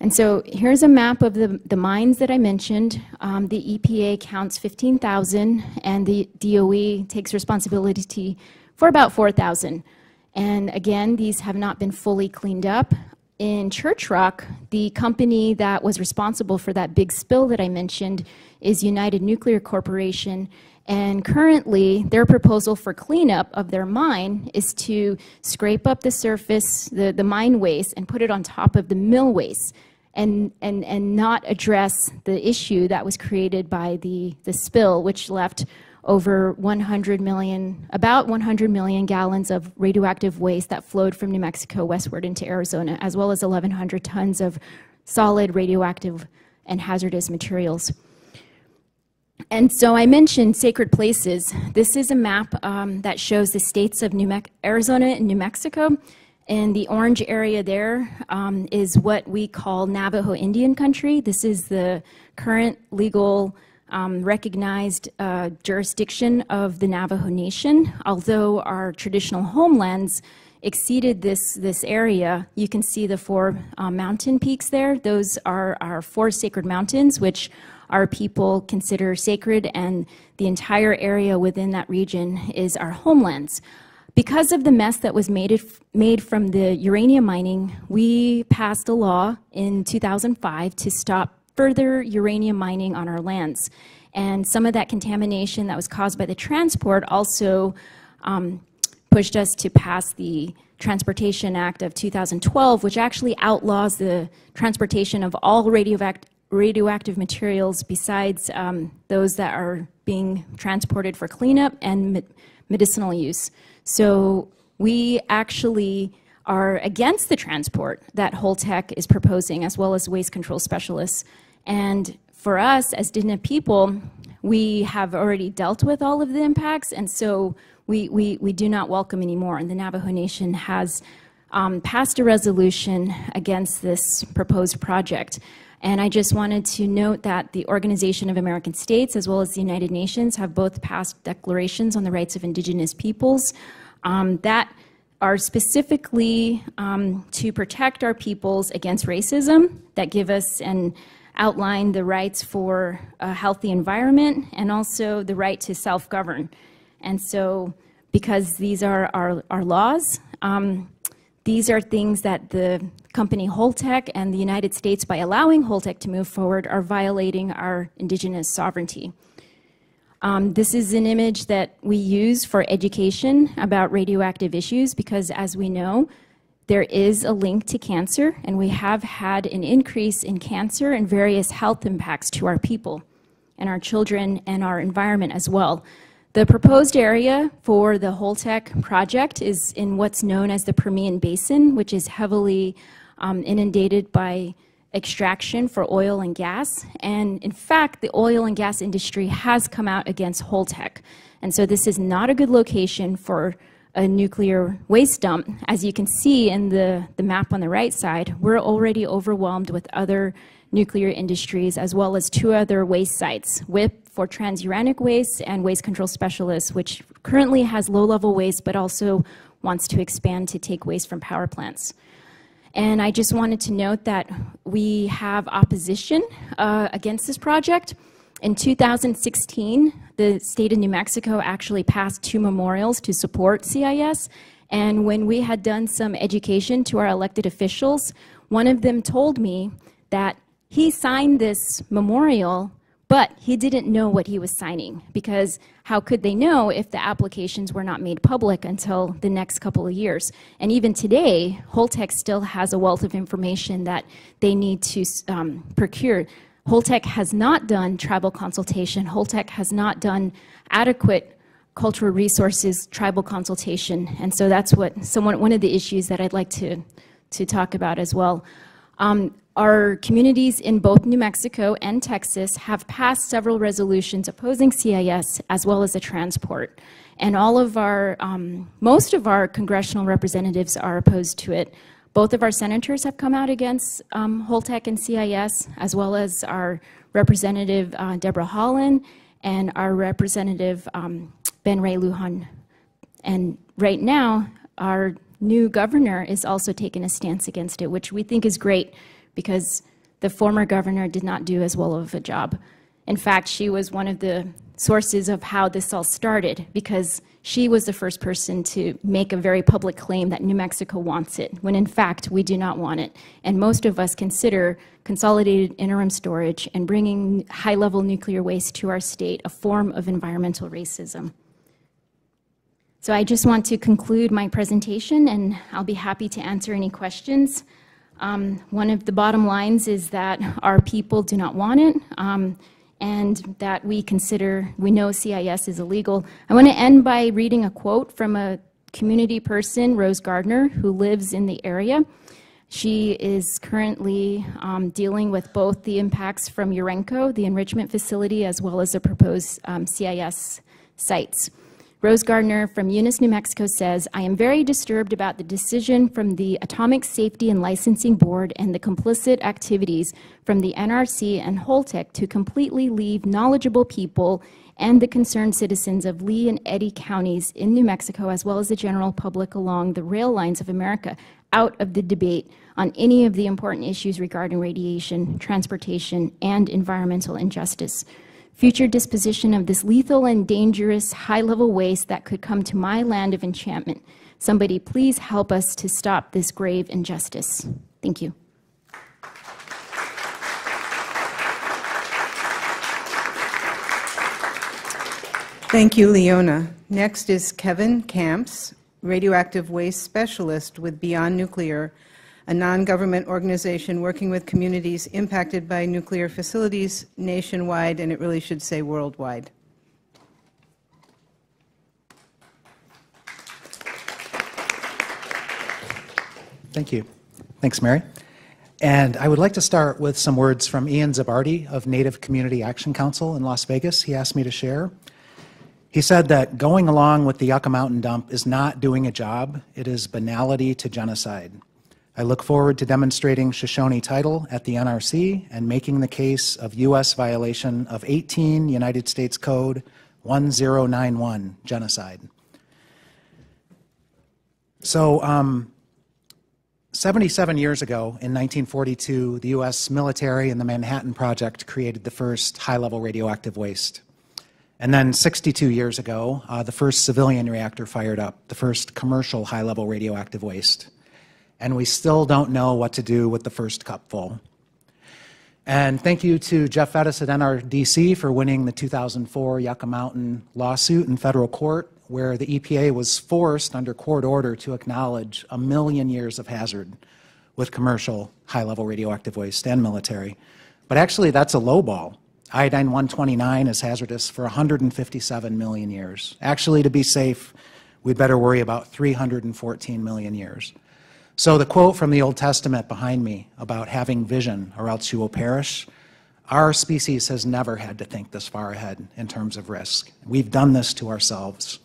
And so here's a map of the, the mines that I mentioned. Um, the EPA counts 15,000, and the DOE takes responsibility for about 4,000. And again, these have not been fully cleaned up. in Church Rock, the company that was responsible for that big spill that I mentioned is United Nuclear Corporation. And currently, their proposal for cleanup of their mine is to scrape up the surface, the, the mine waste, and put it on top of the mill waste and, and, and not address the issue that was created by the, the spill, which left over 100 million, about 100 million gallons of radioactive waste that flowed from New Mexico westward into Arizona, as well as 1,100 tons of solid radioactive and hazardous materials. And so I mentioned sacred places. This is a map um, that shows the states of New Me Arizona and New Mexico. And the orange area there um, is what we call Navajo Indian country. This is the current legal um, recognized uh, jurisdiction of the Navajo Nation. Although our traditional homelands exceeded this, this area, you can see the four uh, mountain peaks there. Those are our four sacred mountains, which our people consider sacred, and the entire area within that region is our homelands. Because of the mess that was made, made from the uranium mining, we passed a law in 2005 to stop further uranium mining on our lands. And some of that contamination that was caused by the transport also um, pushed us to pass the Transportation Act of 2012, which actually outlaws the transportation of all radioact radioactive materials besides um, those that are being transported for cleanup and me medicinal use. So we actually are against the transport that Holtec is proposing, as well as waste control specialists. And for us as Diné people, we have already dealt with all of the impacts, and so we, we, we do not welcome anymore. And the Navajo Nation has um, passed a resolution against this proposed project. And I just wanted to note that the Organization of American States, as well as the United Nations, have both passed declarations on the rights of indigenous peoples um, that are specifically um, to protect our peoples against racism, that give us an outline the rights for a healthy environment and also the right to self-govern. And so because these are our, our laws, um, these are things that the company Holtec and the United States, by allowing Holtec to move forward, are violating our indigenous sovereignty. Um, this is an image that we use for education about radioactive issues because, as we know, there is a link to cancer, and we have had an increase in cancer and various health impacts to our people and our children and our environment as well. The proposed area for the Holtec project is in what's known as the Permian Basin, which is heavily um, inundated by extraction for oil and gas. And in fact, the oil and gas industry has come out against Holtec. And so this is not a good location for a nuclear waste dump. As you can see in the, the map on the right side, we're already overwhelmed with other nuclear industries as well as two other waste sites, WIPP for transuranic waste and waste control specialists, which currently has low-level waste but also wants to expand to take waste from power plants. And I just wanted to note that we have opposition uh, against this project. In 2016, the state of New Mexico actually passed two memorials to support CIS. And when we had done some education to our elected officials, one of them told me that he signed this memorial, but he didn't know what he was signing because how could they know if the applications were not made public until the next couple of years? And even today, Holtec still has a wealth of information that they need to um, procure Holtec has not done tribal consultation. Holtec has not done adequate cultural resources tribal consultation. And so that's what someone, one of the issues that I'd like to, to talk about as well. Um, our communities in both New Mexico and Texas have passed several resolutions opposing CIS as well as the transport. And all of our, um, most of our congressional representatives are opposed to it. Both of our senators have come out against um, Holtec and CIS, as well as our Representative uh, Debra Haaland and our Representative um, Ben Ray Lujan. And right now, our new governor is also taking a stance against it, which we think is great because the former governor did not do as well of a job. In fact, she was one of the sources of how this all started because she was the first person to make a very public claim that New Mexico wants it, when in fact we do not want it. And most of us consider consolidated interim storage and bringing high level nuclear waste to our state a form of environmental racism. So I just want to conclude my presentation and I'll be happy to answer any questions. Um, one of the bottom lines is that our people do not want it. Um, and that we consider, we know CIS is illegal. I want to end by reading a quote from a community person, Rose Gardner, who lives in the area. She is currently um, dealing with both the impacts from Urenco, the enrichment facility, as well as the proposed um, CIS sites. Rose Gardner from Eunice, New Mexico says, I am very disturbed about the decision from the Atomic Safety and Licensing Board and the complicit activities from the NRC and Holtec to completely leave knowledgeable people and the concerned citizens of Lea and Eddy counties in New Mexico, as well as the general public along the rail lines of America, out of the debate on any of the important issues regarding radiation, transportation, and environmental injustice future disposition of this lethal and dangerous high-level waste that could come to my land of enchantment. Somebody please help us to stop this grave injustice. Thank you. Thank you, Leona. Next is Kevin Kamps, radioactive waste specialist with Beyond Nuclear a non-government organization working with communities impacted by nuclear facilities nationwide, and it really should say worldwide. Thank you. Thanks, Mary. And I would like to start with some words from Ian Zabarte of Native Community Action Council in Las Vegas. He asked me to share. He said that going along with the Yucca Mountain dump is not doing a job, it is banality to genocide. I look forward to demonstrating Shoshone title at the NRC and making the case of U.S. violation of 18 United States Code 1091, genocide. So, um, 77 years ago, in 1942, the U.S. military and the Manhattan Project created the first high level radioactive waste. And then 62 years ago, uh, the first civilian reactor fired up, the first commercial high level radioactive waste and we still don't know what to do with the first cupful. And thank you to Geoff Fettus at NRDC for winning the 2004 Yucca Mountain lawsuit in federal court, where the EPA was forced under court order to acknowledge a million years of hazard with commercial high-level radioactive waste and military. But actually, that's a low ball. Iodine 129 is hazardous for 157 million years. Actually, to be safe, we'd better worry about 314 million years. So the quote from the Old Testament behind me about having vision or else you will perish, our species has never had to think this far ahead in terms of risk. We've done this to ourselves.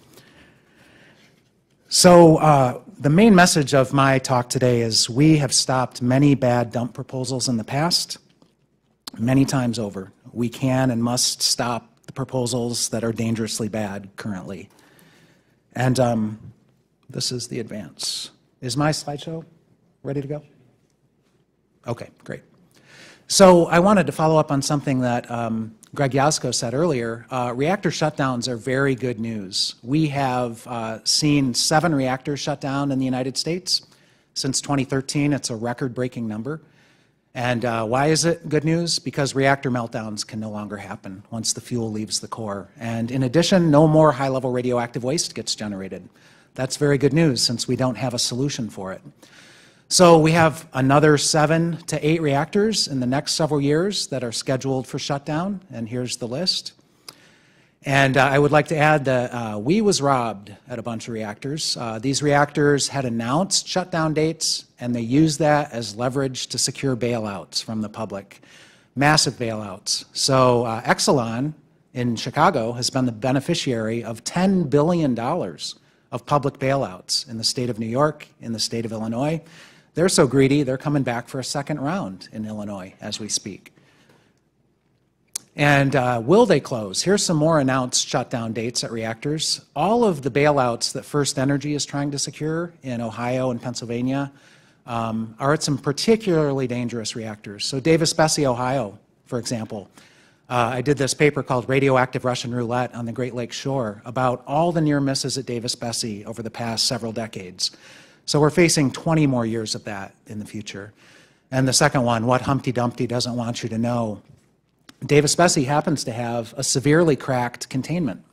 So uh, the main message of my talk today is we have stopped many bad dump proposals in the past, many times over. We can and must stop the proposals that are dangerously bad currently. And um, this is the advance. Is my slideshow ready to go? Okay, great. So I wanted to follow up on something that um, Greg Jaczko said earlier. Uh, reactor shutdowns are very good news. We have uh, seen seven reactors shut down in the United States since 2013. It's a record-breaking number. And uh, why is it good news? Because reactor meltdowns can no longer happen once the fuel leaves the core. And in addition, no more high-level radioactive waste gets generated. That's very good news since we don't have a solution for it. So we have another seven to eight reactors in the next several years that are scheduled for shutdown, and here's the list. And uh, I would like to add that uh, we was robbed at a bunch of reactors. Uh, these reactors had announced shutdown dates, and they used that as leverage to secure bailouts from the public, massive bailouts. So uh, Exelon in Chicago has been the beneficiary of $10 billion of public bailouts in the state of New York, in the state of Illinois. They're so greedy, they're coming back for a second round in Illinois as we speak. And uh, will they close? Here's some more announced shutdown dates at reactors. All of the bailouts that First Energy is trying to secure in Ohio and Pennsylvania um, are at some particularly dangerous reactors. So Davis-Besse, Ohio, for example, Uh, I did this paper called Radioactive Russian Roulette on the Great Lakes Shore about all the near misses at Davis-Besse over the past several decades. So we're facing 20 more years of that in the future. And the second one, what Humpty Dumpty doesn't want you to know. Davis-Besse happens to have a severely cracked containment.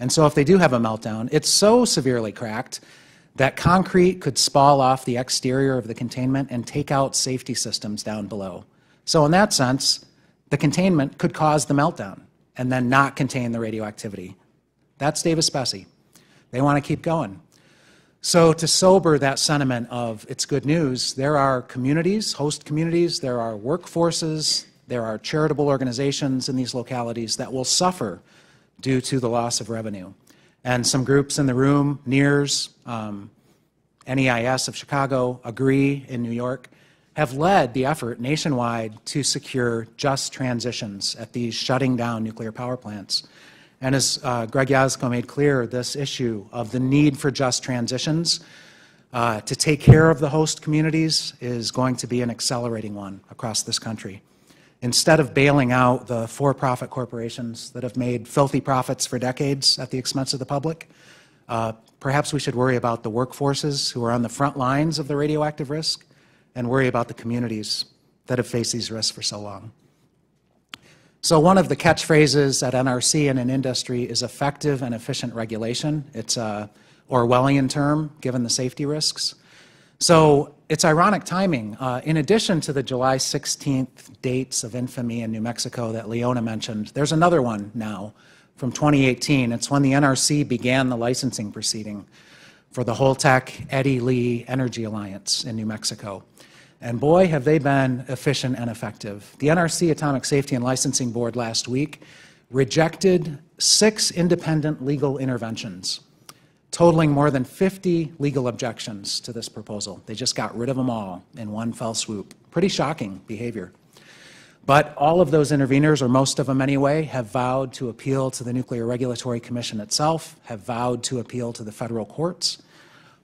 And so if they do have a meltdown, it's so severely cracked that concrete could spall off the exterior of the containment and take out safety systems down below. So in that sense, the containment could cause the meltdown and then not contain the radioactivity. That's Davis-Besse. They want to keep going. So to sober that sentiment of it's good news, there are communities, host communities, there are workforces, there are charitable organizations in these localities that will suffer due to the loss of revenue. And some groups in the room, NIRS, um, NEIS of Chicago, AGREE in New York, have led the effort nationwide to secure just transitions at these shutting down nuclear power plants. And as uh, Greg Jaczko made clear, this issue of the need for just transitions uh, to take care of the host communities is going to be an accelerating one across this country. Instead of bailing out the for profit corporations that have made filthy profits for decades at the expense of the public, uh, perhaps we should worry about the workforces who are on the front lines of the radioactive risk and worry about the communities that have faced these risks for so long. So one of the catchphrases at NRC and in industry is effective and efficient regulation. It's a Orwellian term, given the safety risks. So it's ironic timing. Uh, in addition to the July 16th dates of infamy in New Mexico that Leona mentioned, there's another one now from 2018. It's when the NRC began the licensing proceeding for the Holtec Eddy Lea Energy Alliance in New Mexico. And boy, have they been efficient and effective. The NRC Atomic Safety and Licensing Board last week rejected six independent legal interventions, totaling more than 50 legal objections to this proposal. They just got rid of them all in one fell swoop. Pretty shocking behavior. But all of those interveners, or most of them anyway, have vowed to appeal to the Nuclear Regulatory Commission itself, have vowed to appeal to the federal courts.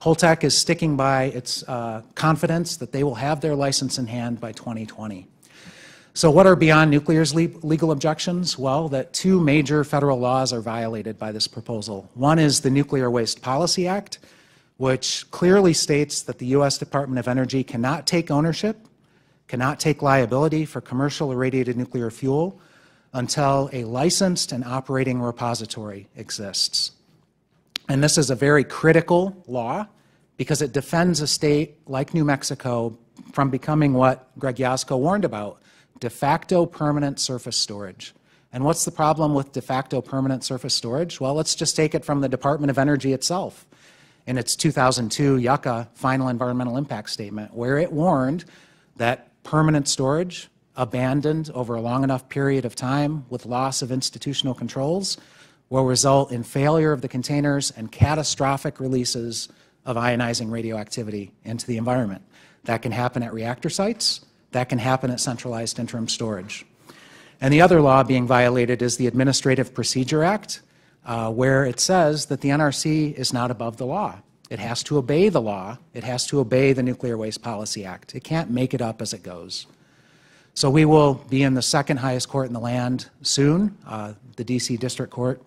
Holtec is sticking by its uh, confidence that they will have their license in hand by 2020. So what are beyond nuclear's le legal objections? Well, that two major federal laws are violated by this proposal. One is the Nuclear Waste Policy Act, which clearly states that the U.S. Department of Energy cannot take ownership, cannot take liability for commercial irradiated nuclear fuel until a licensed and operating repository exists. And this is a very critical law because it defends a state like New Mexico from becoming what Greg Jaczko warned about, de facto permanent surface storage. And what's the problem with de facto permanent surface storage? Well, let's just take it from the Department of Energy itself in its 2002 Yucca Final Environmental Impact Statement, where it warned that permanent storage abandoned over a long enough period of time with loss of institutional controls will result in failure of the containers and catastrophic releases of ionizing radioactivity into the environment. That can happen at reactor sites. That can happen at centralized interim storage. And the other law being violated is the Administrative Procedure Act, uh, where it says that the NRC is not above the law. It has to obey the law. It has to obey the Nuclear Waste Policy Act. It can't make it up as it goes. So we will be in the second highest court in the land soon, uh, the D.C. District Court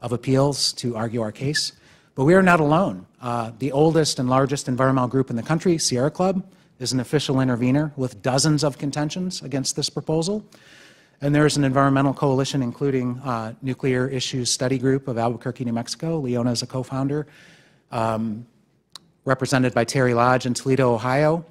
of Appeals to argue our case. But we are not alone. Uh, the oldest and largest environmental group in the country, Sierra Club, is an official intervener with dozens of contentions against this proposal. And there is an environmental coalition, including uh, Nuclear Issues Study Group of Albuquerque, New Mexico. Leona is a co-founder, um, represented by Terry Lodge in Toledo, Ohio,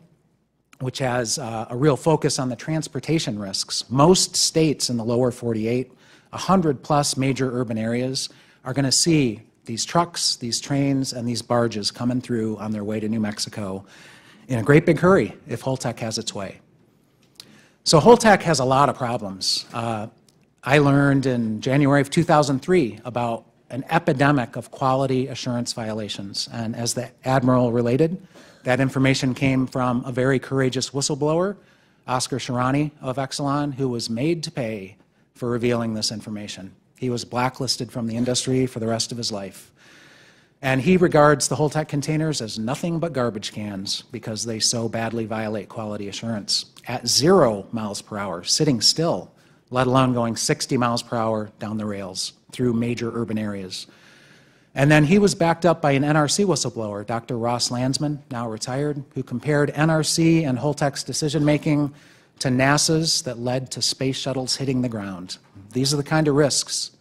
which has uh, a real focus on the transportation risks. Most states in the lower 48 100 plus major urban areas are going to see these trucks, these trains, and these barges coming through on their way to New Mexico in a great big hurry if Holtec has its way. So Holtec has a lot of problems. Uh, I learned in January of 2003 about an epidemic of quality assurance violations. And as the Admiral related, that information came from a very courageous whistleblower, Oscar Shirani of Exelon, who was made to pay for revealing this information. He was blacklisted from the industry for the rest of his life. And he regards the Holtec containers as nothing but garbage cans because they so badly violate quality assurance. At zero miles per hour, sitting still, let alone going 60 miles per hour down the rails through major urban areas. And then he was backed up by an NRC whistleblower, Dr. Ross Landsman, now retired, who compared NRC and Holtec's decision making to NASA's that led to space shuttles hitting the ground. These are the kind of risks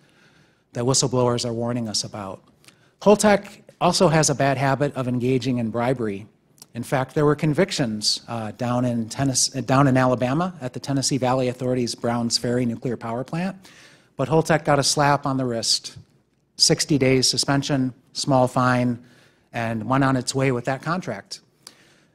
that whistleblowers are warning us about. Holtec also has a bad habit of engaging in bribery. In fact, there were convictions uh, down, in Tennessee, down in Alabama at the Tennessee Valley Authority's Browns Ferry nuclear power plant, but Holtec got a slap on the wrist 60 days suspension, small fine, and went on its way with that contract.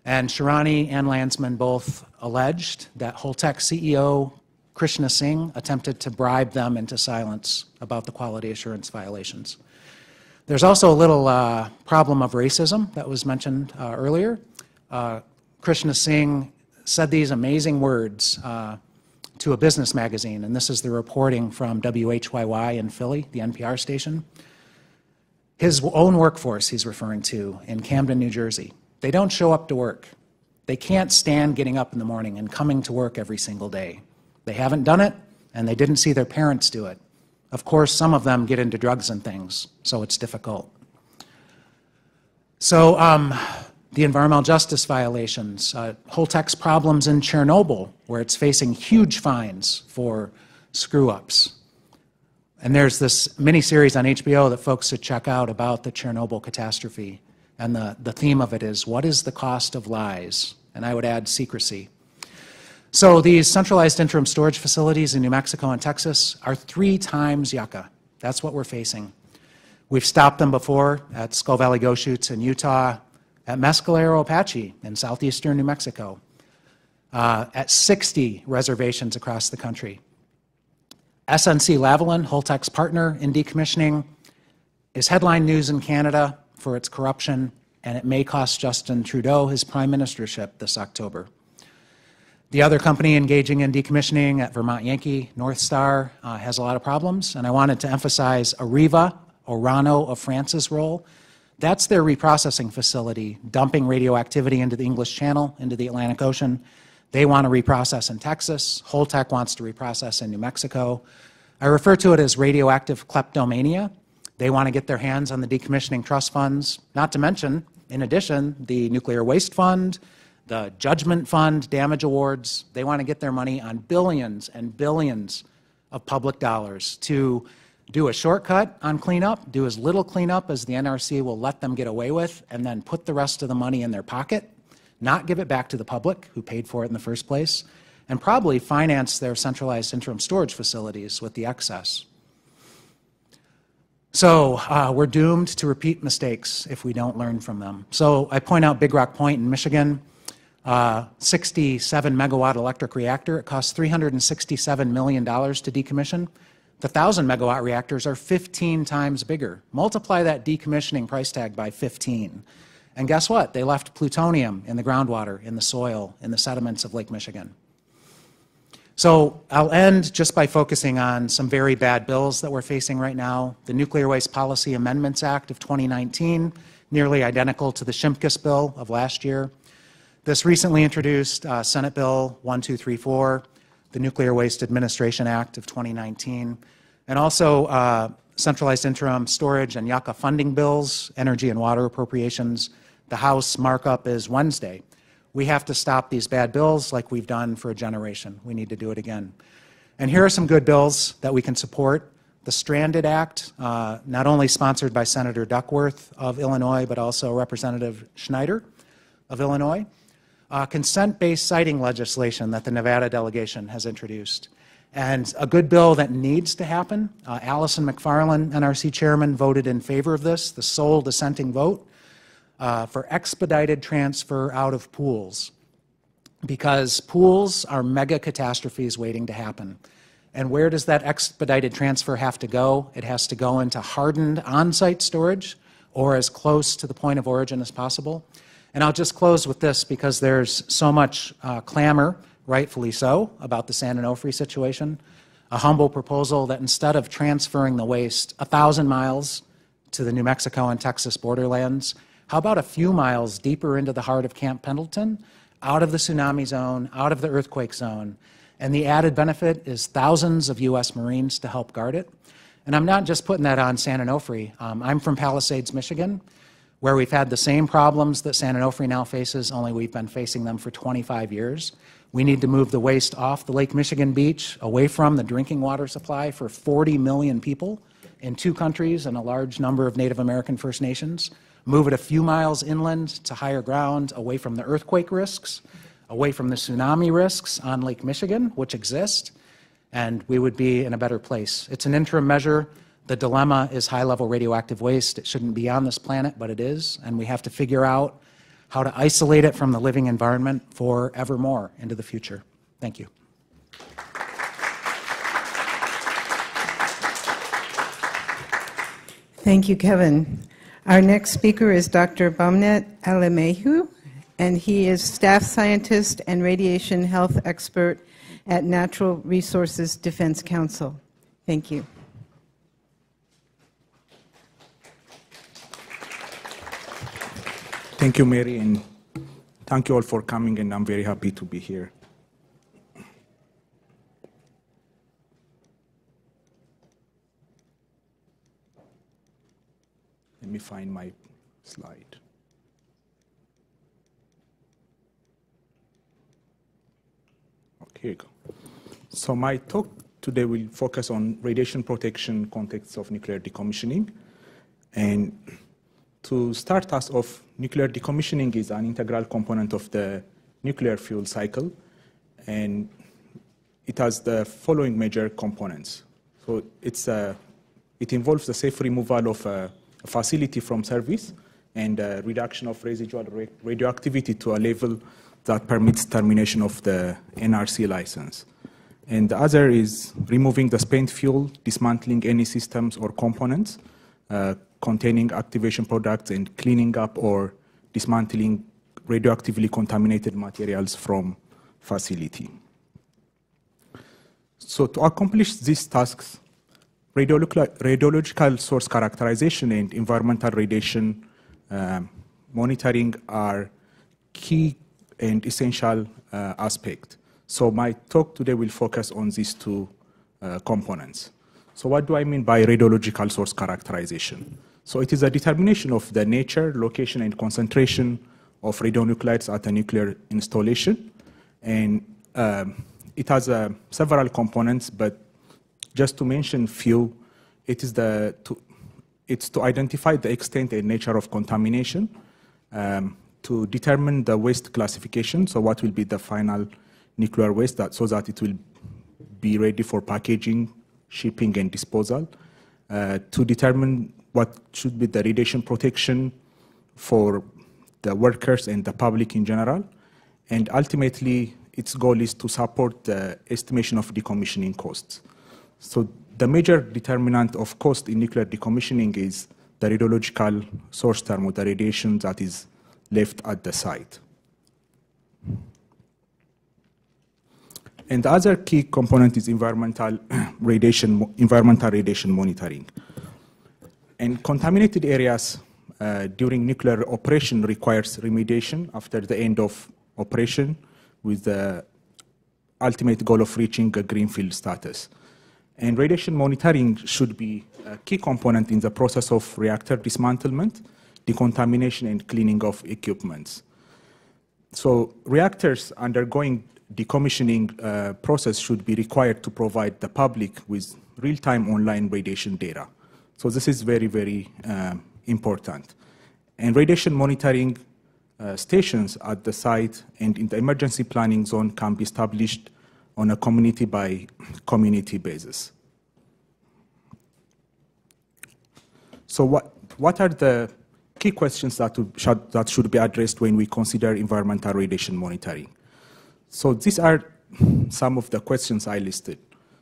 And Shirani and Landsman both alleged that Holtec CEO Krishna Singh attempted to bribe them into silence about the quality assurance violations. There's also a little uh, problem of racism that was mentioned uh, earlier. Uh, Krishna Singh said these amazing words uh, to a business magazine, and this is the reporting from WHYY in Philly, the NPR station. His own workforce, he's referring to, in Camden, New Jersey, they don't show up to work. They can't stand getting up in the morning and coming to work every single day. They haven't done it, and they didn't see their parents do it. Of course, some of them get into drugs and things, so it's difficult. So, um, the environmental justice violations, uh, Holtec's problems in Chernobyl, where it's facing huge fines for screw ups. And there's this mini series on HBO that folks should check out about the Chernobyl catastrophe. And the, the theme of it is what is the cost of lies? And I would add secrecy. So these centralized interim storage facilities in New Mexico and Texas are three times Yucca. That's what we're facing. We've stopped them before at Skull Valley Goshutes in Utah, at Mescalero Apache in southeastern New Mexico, uh, at 60 reservations across the country. SNC Lavalin, Holtec's partner in decommissioning, is headline news in Canada for its corruption, and it may cost Justin Trudeau his prime ministership this October. The other company engaging in decommissioning at Vermont Yankee, North Star, uh, has a lot of problems, and I wanted to emphasize Areva, Orano of France's role. That's their reprocessing facility, dumping radioactivity into the English Channel, into the Atlantic Ocean. They want to reprocess in Texas. Holtec wants to reprocess in New Mexico. I refer to it as radioactive kleptomania. They want to get their hands on the decommissioning trust funds, not to mention, in addition, the Nuclear Waste Fund, the Judgment Fund damage awards. They want to get their money on billions and billions of public dollars to do a shortcut on cleanup, do as little cleanup as the NRC will let them get away with, and then put the rest of the money in their pocket, not give it back to the public who paid for it in the first place, and probably finance their centralized interim storage facilities with the excess. So uh, we're doomed to repeat mistakes if we don't learn from them. So I point out Big Rock Point in Michigan uh, 67 megawatt electric reactor. It costs $367 million to decommission. The 1,000 megawatt reactors are 15 times bigger. Multiply that decommissioning price tag by 15. And guess what? They left plutonium in the groundwater, in the soil, in the sediments of Lake Michigan. So I'll end just by focusing on some very bad bills that we're facing right now. The Nuclear Waste Policy Amendments Act of 2019, nearly identical to the Shimkus bill of last year. This recently introduced uh, Senate Bill 1234, the Nuclear Waste Administration Act of 2019, and also uh, centralized interim storage and Yucca funding bills, energy and water appropriations. The House markup is Wednesday. We have to stop these bad bills like we've done for a generation. We need to do it again. And here are some good bills that we can support. The Stranded Act, uh, not only sponsored by Senator Duckworth of Illinois, but also Representative Schneider of Illinois uh, consent-based siting legislation that the Nevada delegation has introduced. And a good bill that needs to happen. Uh, Allison Macfarlane, NRC chairman, voted in favor of this, the sole dissenting vote, uh, for expedited transfer out of pools. Because pools are mega catastrophes waiting to happen. And where does that expedited transfer have to go? It has to go into hardened on site storage or as close to the point of origin as possible. And I'll just close with this because there's so much uh, clamor, rightfully so, about the San Onofre situation. A humble proposal that instead of transferring the waste a thousand miles to the New Mexico and Texas borderlands, how about a few miles deeper into the heart of Camp Pendleton, out of the tsunami zone, out of the earthquake zone, And the added benefit is thousands of U.S. Marines to help guard it. And I'm not just putting that on San Onofre. Um, I'm from Palisades, Michigan, where we've had the same problems that San Onofre now faces, only we've been facing them for 25 years. We need to move the waste off the Lake Michigan beach, away from the drinking water supply for 40 million people in two countries and a large number of Native American First Nations. Move it a few miles inland to higher ground, away from the earthquake risks, away from the tsunami risks on Lake Michigan, which exist, and we would be in a better place. It's an interim measure. The dilemma is high level radioactive waste. It shouldn't be on this planet, but it is, and we have to figure out how to isolate it from the living environment forevermore into the future. Thank you. Thank you, Kevin. Our next speaker is Dr. Bemnet Alemayehu, and he is staff scientist and radiation health expert at Natural Resources Defense Council. Thank you. Thank you, Mary, and thank you all for coming, and I'm very happy to be here. Let me find my slide. Okay, here you go. So my talk today will focus on radiation protection context of nuclear decommissioning. And to start us off, nuclear decommissioning is an integral component of the nuclear fuel cycle, and it has the following major components. So it's a, it involves the safe removal of a facility from service and a reduction of residual ra radioactivity to a level that permits termination of the NRC license. And the other is removing the spent fuel, dismantling any systems or components, uh, containing activation products and cleaning up or dismantling radioactively contaminated materials from facility. So to accomplish these tasks, radiological source characterization and environmental radiation uh, monitoring are key and essential uh, aspects. So my talk today will focus on these two uh, components. So what do I mean by radiological source characterization? So it is a determination of the nature, location, and concentration of radionuclides at a nuclear installation. And um, it has uh, several components, but just to mention few, it is the, to, it's to identify the extent and nature of contamination, um, to determine the waste classification, so what will be the final nuclear waste, that, so that it will be ready for packaging, shipping, and disposal, uh, to determine what should be the radiation protection for the workers and the public in general. And ultimately, its goal is to support the estimation of decommissioning costs. So the major determinant of cost in nuclear decommissioning is the radiological source term or the radiation that is left at the site. And the other key component is environmental radiation, environmental radiation monitoring. And contaminated areas uh, during nuclear operation requires remediation after the end of operation with the ultimate goal of reaching a greenfield status. And radiation monitoring should be a key component in the process of reactor dismantlement, decontamination, and cleaning of equipment. So reactors undergoing decommissioning uh, process should be required to provide the public with real-time online radiation data. So this is very, very uh, important. And radiation monitoring uh, stations at the site and in the emergency planning zone can be established on a community by community basis. So what, what are the key questions that, should, that should be addressed when we consider environmental radiation monitoring? So these are some of the questions I listed.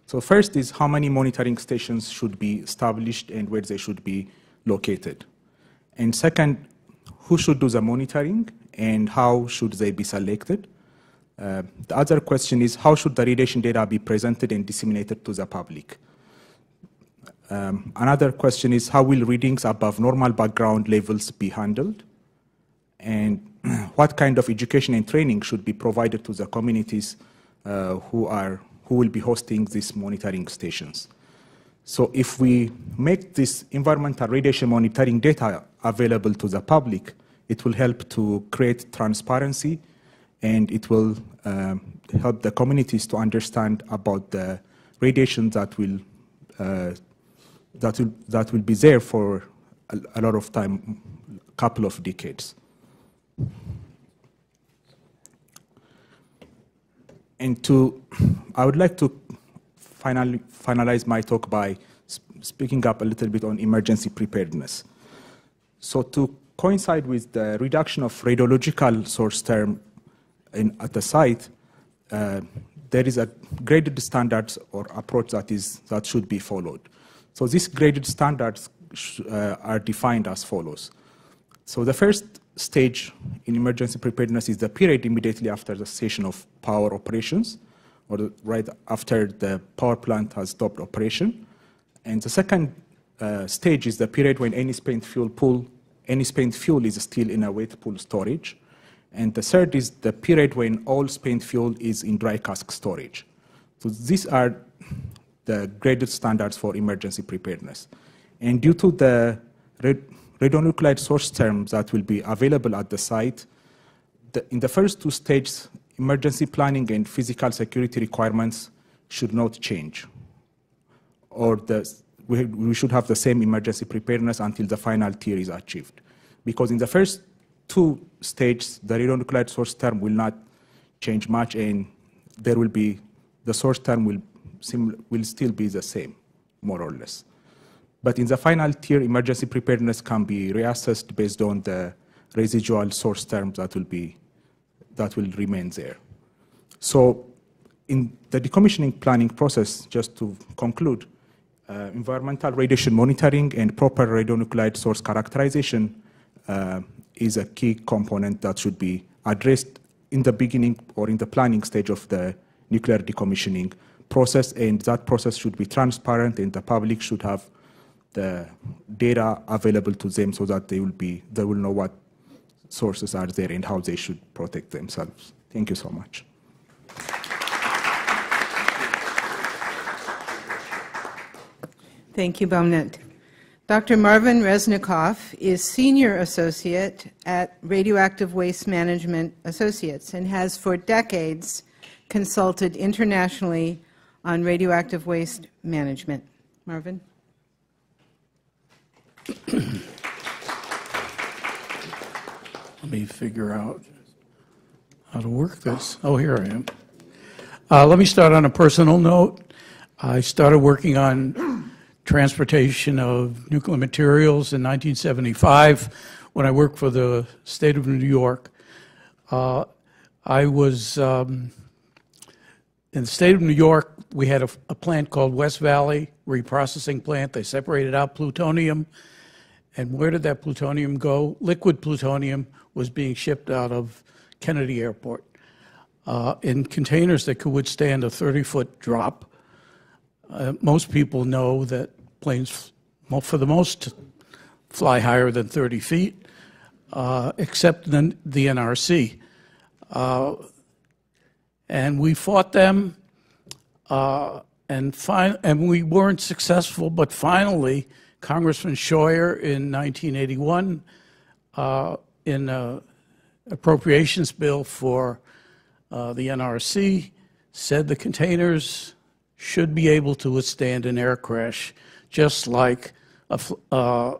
So first is how many monitoring stations should be established and where they should be located. And second, who should do the monitoring and how should they be selected? Uh, the other question is how should the radiation data be presented and disseminated to the public? Um, another question is how will readings above normal background levels be handled? And what kind of education and training should be provided to the communities uh, who are who will be hosting these monitoring stations. So if we make this environmental radiation monitoring data available to the public, it will help to create transparency and it will um, help the communities to understand about the radiation that will, uh, that will, that will be there for a, a lot of time, a couple of decades. And to, I would like to finally finalize my talk by speaking up a little bit on emergency preparedness. So to coincide with the reduction of radiological source term in, at the site, uh, there is a graded standards or approach that is that should be followed. So these graded standards uh, are defined as follows. So the first stage in emergency preparedness is the period immediately after the cessation of power operations, or the, right after the power plant has stopped operation. And the second uh, stage is the period when any spent fuel pool, any spent fuel is still in a wet pool storage. And the third is the period when all spent fuel is in dry cask storage. So these are the graded standards for emergency preparedness. And due to the radionuclide source terms that will be available at the site, the, in the first two stages, emergency planning and physical security requirements should not change. Or the, we, we should have the same emergency preparedness until the final tier is achieved. Because in the first two stages, the radionuclide source term will not change much and there will be, the source term will, will still be the same, more or less. But in the final tier, emergency preparedness can be reassessed based on the residual source terms that will be that will remain there. So in the decommissioning planning process, just to conclude, uh, environmental radiation monitoring and proper radionuclide source characterization uh, is a key component that should be addressed in the beginning or in the planning stage of the nuclear decommissioning process, and that process should be transparent and the public should have the data available to them so that they will be they will know what sources are there and how they should protect themselves. Thank you so much. Thank you, Bemnet. Dr. Marvin Resnikoff is Senior Associate at Radioactive Waste Management Associates and has for decades consulted internationally on radioactive waste management. Marvin? Let me figure out how to work this. Oh, here I am. Uh, let me start on a personal note. I started working on transportation of nuclear materials in 1975 when I worked for the state of New York. Uh, I was um, in the state of New York. We had a, a plant called West Valley Reprocessing Plant. They separated out plutonium and where did that plutonium go? Liquid plutonium was being shipped out of Kennedy Airport uh, in containers that could withstand a 30 foot drop. Uh, most people know that planes, for the most, fly higher than 30 feet, uh, except the, the NRC. Uh, and we fought them, uh, and, and we weren't successful, but finally, Congressman Scheuer in 1981 uh, in an appropriations bill for uh, the NRC said the containers should be able to withstand an air crash, just like a, uh,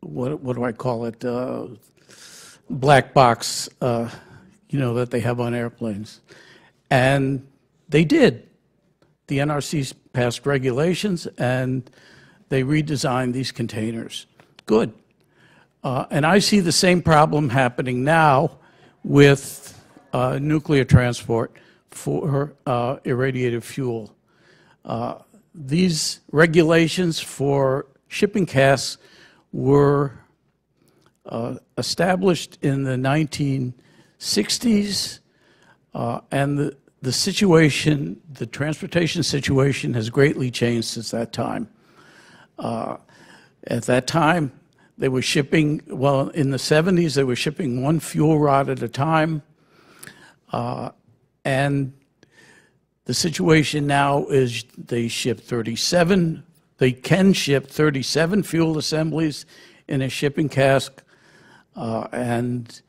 what, what, do I call it, uh, black box, uh, you know, that they have on airplanes. And they did. The NRC passed regulations and they redesigned these containers. Good. Uh, and I see the same problem happening now with uh, nuclear transport for uh, irradiated fuel. These regulations for shipping casks were uh, established in the 1960s, uh, and the, the situation, the transportation situation has greatly changed since that time. Uh, at that time, they were shipping, well, in the 70s, they were shipping one fuel rod at a time. Uh, and The situation now is they ship 37, they can ship 37 fuel assemblies in a shipping cask, uh, and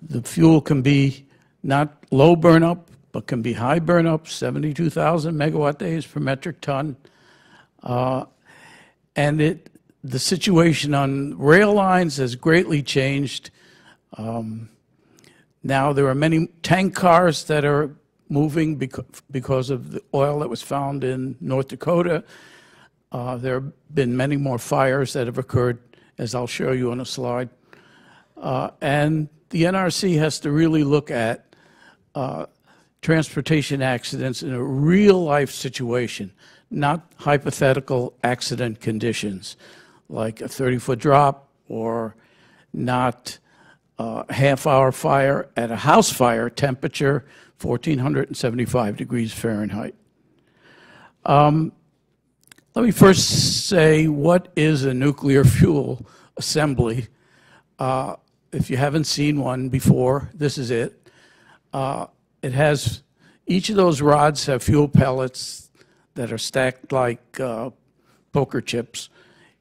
the fuel can be not low burn up, but can be high burn up, 72,000 megawatt days per metric ton. Uh, and it, the situation on rail lines has greatly changed. Um, now there are many tank cars that are moving because, of the oil that was found in North Dakota. Uh, there have been many more fires that have occurred, as I'll show you on a slide. Uh, and the NRC has to really look at uh, transportation accidents in a real life situation, not hypothetical accident conditions like a 30 foot drop or not a half hour fire at a house fire temperature 1475 degrees Fahrenheit. Um, let me first say what is a nuclear fuel assembly. Uh, if you haven't seen one before, this is it. Uh, it has, each of those rods have fuel pellets that are stacked like uh, poker chips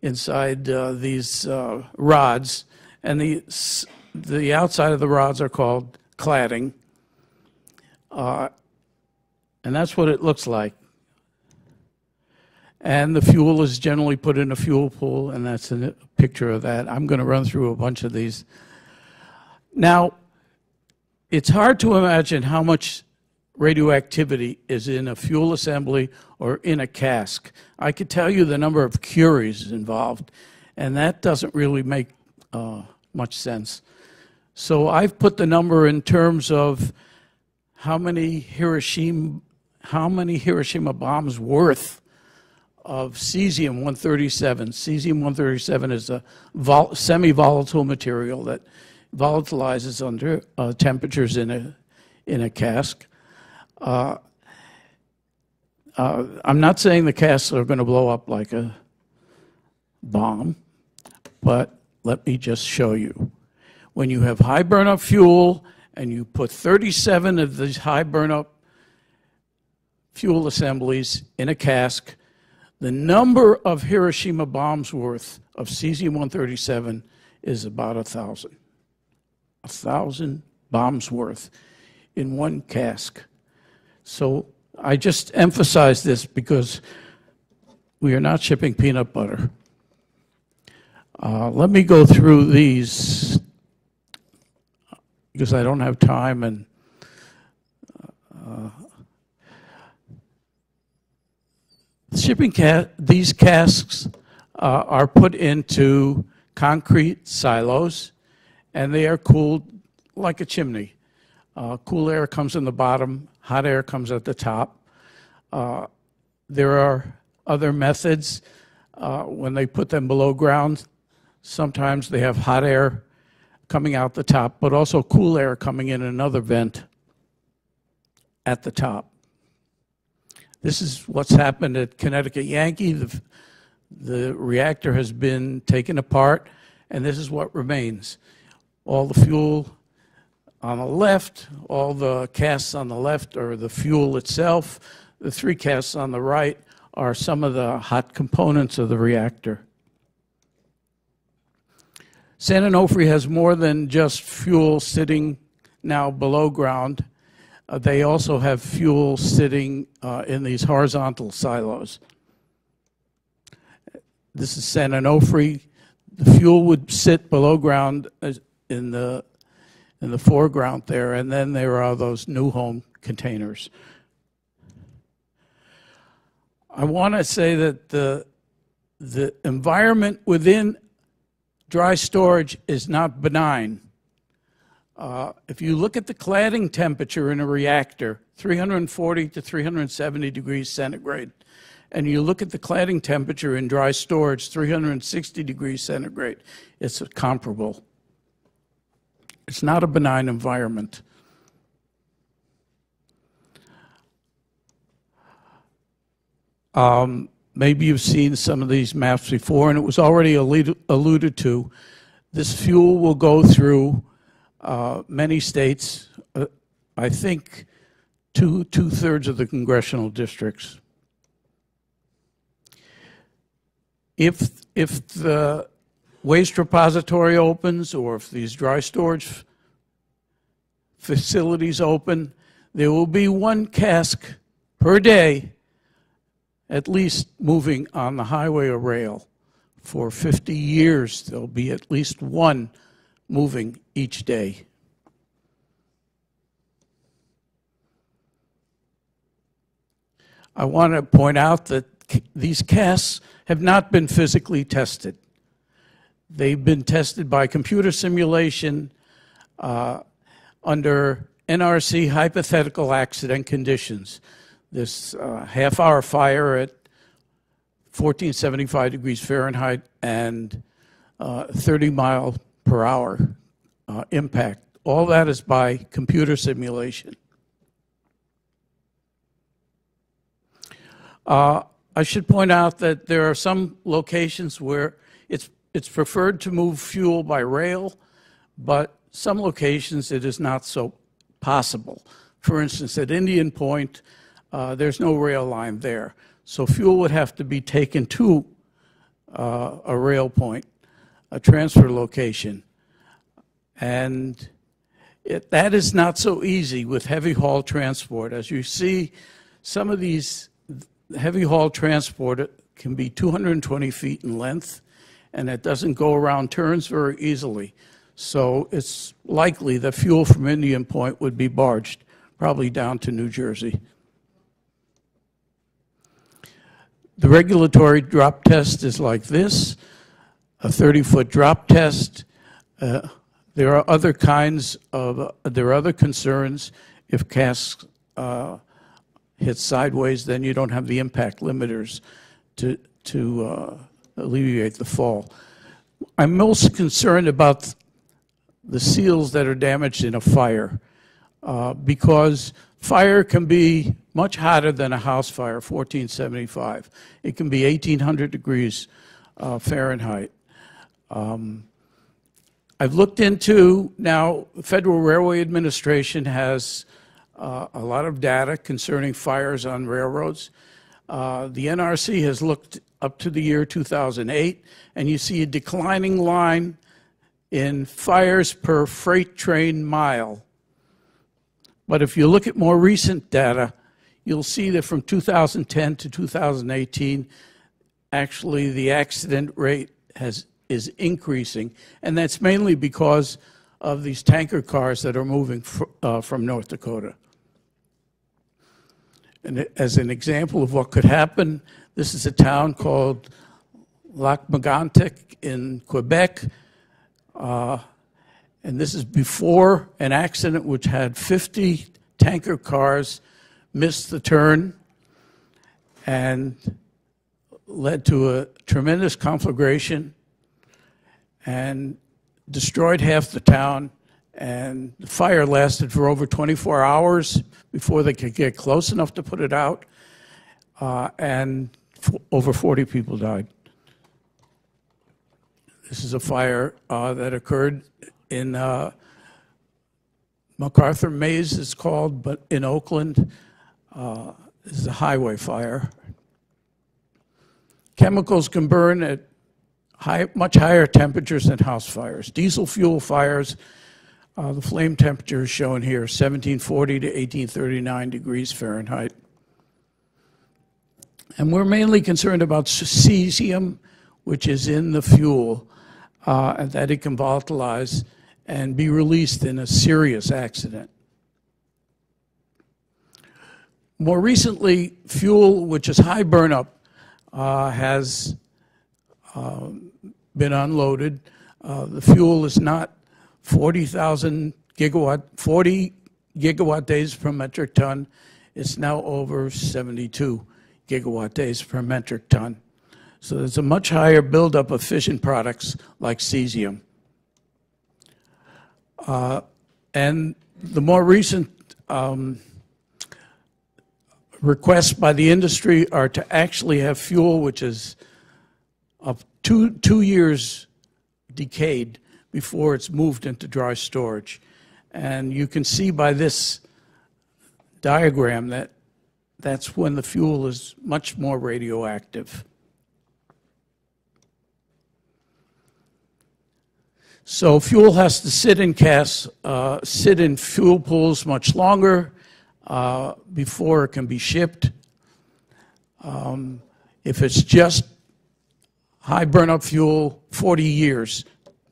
inside uh, these uh, rods. And the, the outside of the rods are called cladding. Uh, and that's what it looks like. And the fuel is generally put in a fuel pool, and that's a picture of that. I'm going to run through a bunch of these. Now, it's hard to imagine how much radioactivity is in a fuel assembly or in a cask. I could tell you the number of curies involved, and that doesn't really make uh, much sense. So I've put the number in terms of how many Hiroshima, how many Hiroshima bombs worth of cesium-137. Cesium-137 is a semi-volatile material that volatilizes under uh, temperatures in a, in a cask. Uh, uh, I'm not saying the casks are going to blow up like a bomb, but let me just show you. When you have high burn-up fuel and you put 37 of these high burn-up fuel assemblies in a cask, the number of Hiroshima bombs worth of cesium-137 is about a 1,000. A 1,000 bombs worth in one cask. So I just emphasize this because we are not shipping peanut butter. Uh, let me go through these because I don't have time and uh, shipping ca these casks uh, are put into concrete silos and they are cooled like a chimney. Uh, cool air comes in the bottom, hot air comes at the top. Uh, there are other methods uh, when they put them below ground. Sometimes they have hot air coming out the top, but also cool air coming in another vent at the top. This is what's happened at Connecticut Yankee. The, the reactor has been taken apart, and this is what remains. All the fuel on the left, all the casts on the left are the fuel itself. The three casts on the right are some of the hot components of the reactor. San Onofre has more than just fuel sitting now below ground. Uh, they also have fuel sitting uh, in these horizontal silos. This is San Onofre. The fuel would sit below ground in the in the foreground there, and then there are those new home containers. I want to say that the, the environment within dry storage is not benign. Uh, if you look at the cladding temperature in a reactor, 340 to 370 degrees centigrade, and you look at the cladding temperature in dry storage, 360 degrees centigrade, it's comparable. It's not a benign environment. Um, maybe you've seen some of these maps before, and it was already alluded to. This fuel will go through uh, many states. Uh, I think two, two-thirds of the congressional districts. If, if the waste repository opens or if these dry storage facilities open, there will be one cask per day at least moving on the highway or rail. For 50 years, there'll be at least one moving each day. I want to point out that these casks have not been physically tested. They've been tested by computer simulation uh, under NRC hypothetical accident conditions. This uh, half hour fire at 1475 degrees Fahrenheit and uh, 30 mile per hour uh, impact. All that is by computer simulation. Uh, I should point out that there are some locations where it's, it's preferred to move fuel by rail, but some locations it is not so possible. For instance, at Indian Point, uh, there's no rail line there. So fuel would have to be taken to uh, a rail point, a transfer location. And it, that is not so easy with heavy haul transport. As you see, some of these heavy haul transport can be 220 feet in length, and it doesn't go around turns very easily. So it's likely that fuel from Indian Point would be barged, probably down to New Jersey. The regulatory drop test is like this, a 30-foot drop test. Uh, there are other kinds of, uh, there are other concerns if casks uh, hit sideways, then you don't have the impact limiters to, to uh, alleviate the fall. I'm most concerned about the seals that are damaged in a fire uh, because fire can be much hotter than a house fire, 1475. It can be 1800 degrees uh, Fahrenheit. Um, I've looked into now, the Federal Railway Administration has uh, a lot of data concerning fires on railroads. Uh, the NRC has looked up to the year 2008, and you see a declining line in fires per freight train mile. But if you look at more recent data, you'll see that from 2010 to 2018, actually the accident rate has, is increasing, and that's mainly because of these tanker cars that are moving fr- uh, from North Dakota. And as an example of what could happen, this is a town called Lac Megantic in Quebec. Uh, and this is before an accident which had 50 tanker cars miss the turn and led to a tremendous conflagration and destroyed half the town and the fire lasted for over 24 hours before they could get close enough to put it out, uh, and over 40 people died. This is a fire uh, that occurred in uh, MacArthur Maze, it's called, but in Oakland. Uh, is a highway fire. Chemicals can burn at high, much higher temperatures than house fires. Diesel fuel fires uh, the flame temperature is shown here, 1740 to 1839 degrees Fahrenheit. And we're mainly concerned about cesium, which is in the fuel, uh, and that it can volatilize and be released in a serious accident. More recently, fuel, which is high burnup, uh, has uh, been unloaded. Uh, the fuel is not 40,000 gigawatt, 40 gigawatt days per metric ton. It's now over 72 gigawatt days per metric ton. So there's a much higher buildup of fission products like cesium. Uh, and the more recent um, requests by the industry are to actually have fuel which is of two, two years decayed before it's moved into dry storage. And you can see by this diagram that that's when the fuel is much more radioactive. So fuel has to sit in uh, sit in fuel pools much longer uh, before it can be shipped. Um, if it's just high burn-up fuel, 40 years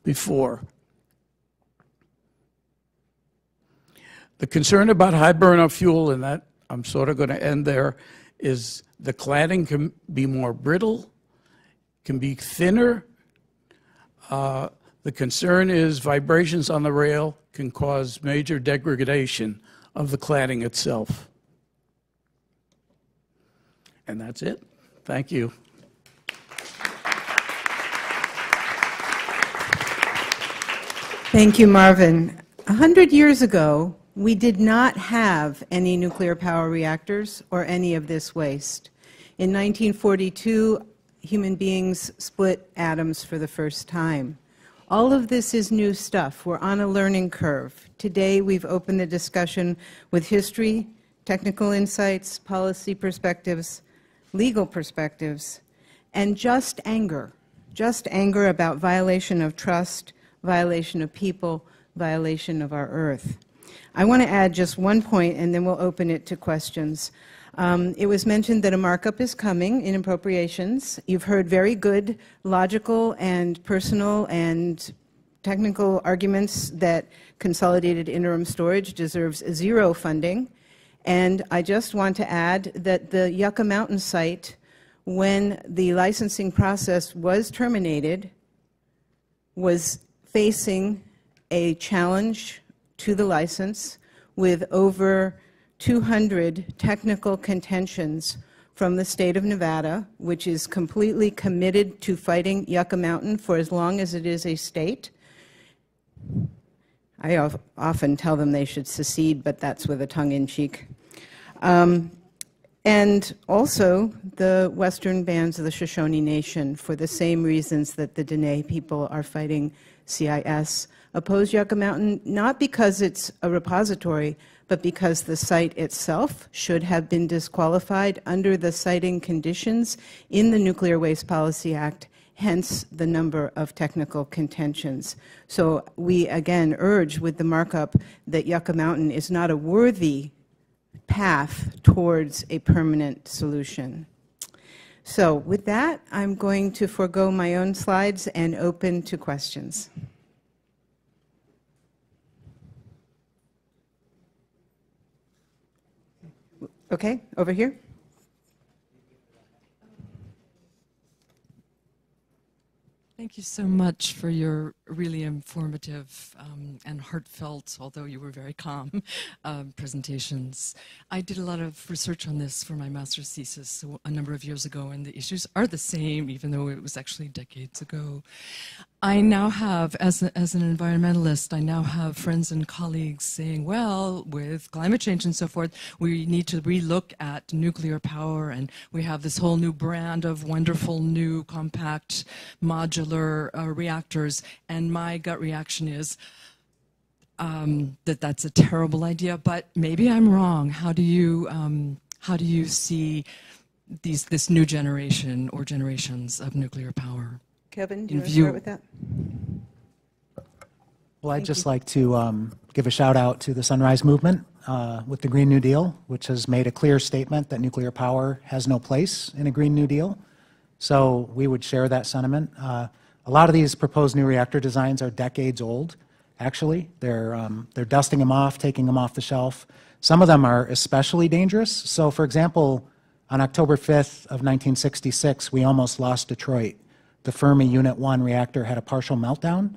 before. The concern about high burn-up fuel, and that I'm sort of going to end there, is the cladding can be more brittle, can be thinner. Uh, the concern is vibrations on the rail can cause major degradation of the cladding itself. And that's it. Thank you. Thank you, Marvin. A hundred years ago, we did not have any nuclear power reactors or any of this waste. In 1942, human beings split atoms for the first time. All of this is new stuff. We're on a learning curve. Today, we've opened the discussion with history, technical insights, policy perspectives, legal perspectives, and just anger. Just anger about violation of trust, violation of people, violation of our earth. I want to add just one point, and then we'll open it to questions. Um, it was mentioned that a markup is coming in appropriations. You've heard very good logical and personal and technical arguments that consolidated interim storage deserves zero funding. And I just want to add that the Yucca Mountain site, when the licensing process was terminated, was facing a challenge to the license with over 200 technical contentions from the state of Nevada, which is completely committed to fighting Yucca Mountain for as long as it is a state. I often tell them they should secede, but that's with a tongue in cheek. Um, and also the western bands of the Shoshone Nation for the same reasons that the Diné people are fighting CIS. Oppose Yucca Mountain not because it's a repository, but because the site itself should have been disqualified under the siting conditions in the Nuclear Waste Policy Act, hence the number of technical contentions. So we again urge with the markup that Yucca Mountain is not a worthy path towards a permanent solution. So with that, I'm going to forego my own slides and open to questions. Okay, over here. Thank you so much for your really informative um, and heartfelt, although you were very calm, um, presentations. I did a lot of research on this for my master's thesis a number of years ago, and the issues are the same, even though it was actually decades ago. I now have, as, a, as an environmentalist, I now have friends and colleagues saying, well, with climate change and so forth, we need to relook at nuclear power, and we have this whole new brand of wonderful new compact modular uh, reactors. And my gut reaction is um, that that's a terrible idea, but maybe I'm wrong. How do you, um, how do you see these, this new generation or generations of nuclear power? Kevin, do you want to start with that? Well, I'd just like to um, give a shout out to the Sunrise Movement uh, with the Green New Deal, which has made a clear statement that nuclear power has no place in a Green New Deal. So we would share that sentiment. Uh, a lot of these proposed new reactor designs are decades old, actually. They're, um, they're dusting them off, taking them off the shelf. Some of them are especially dangerous. So, for example, on October 5th of 1966, we almost lost Detroit the Fermi Unit 1 reactor had a partial meltdown,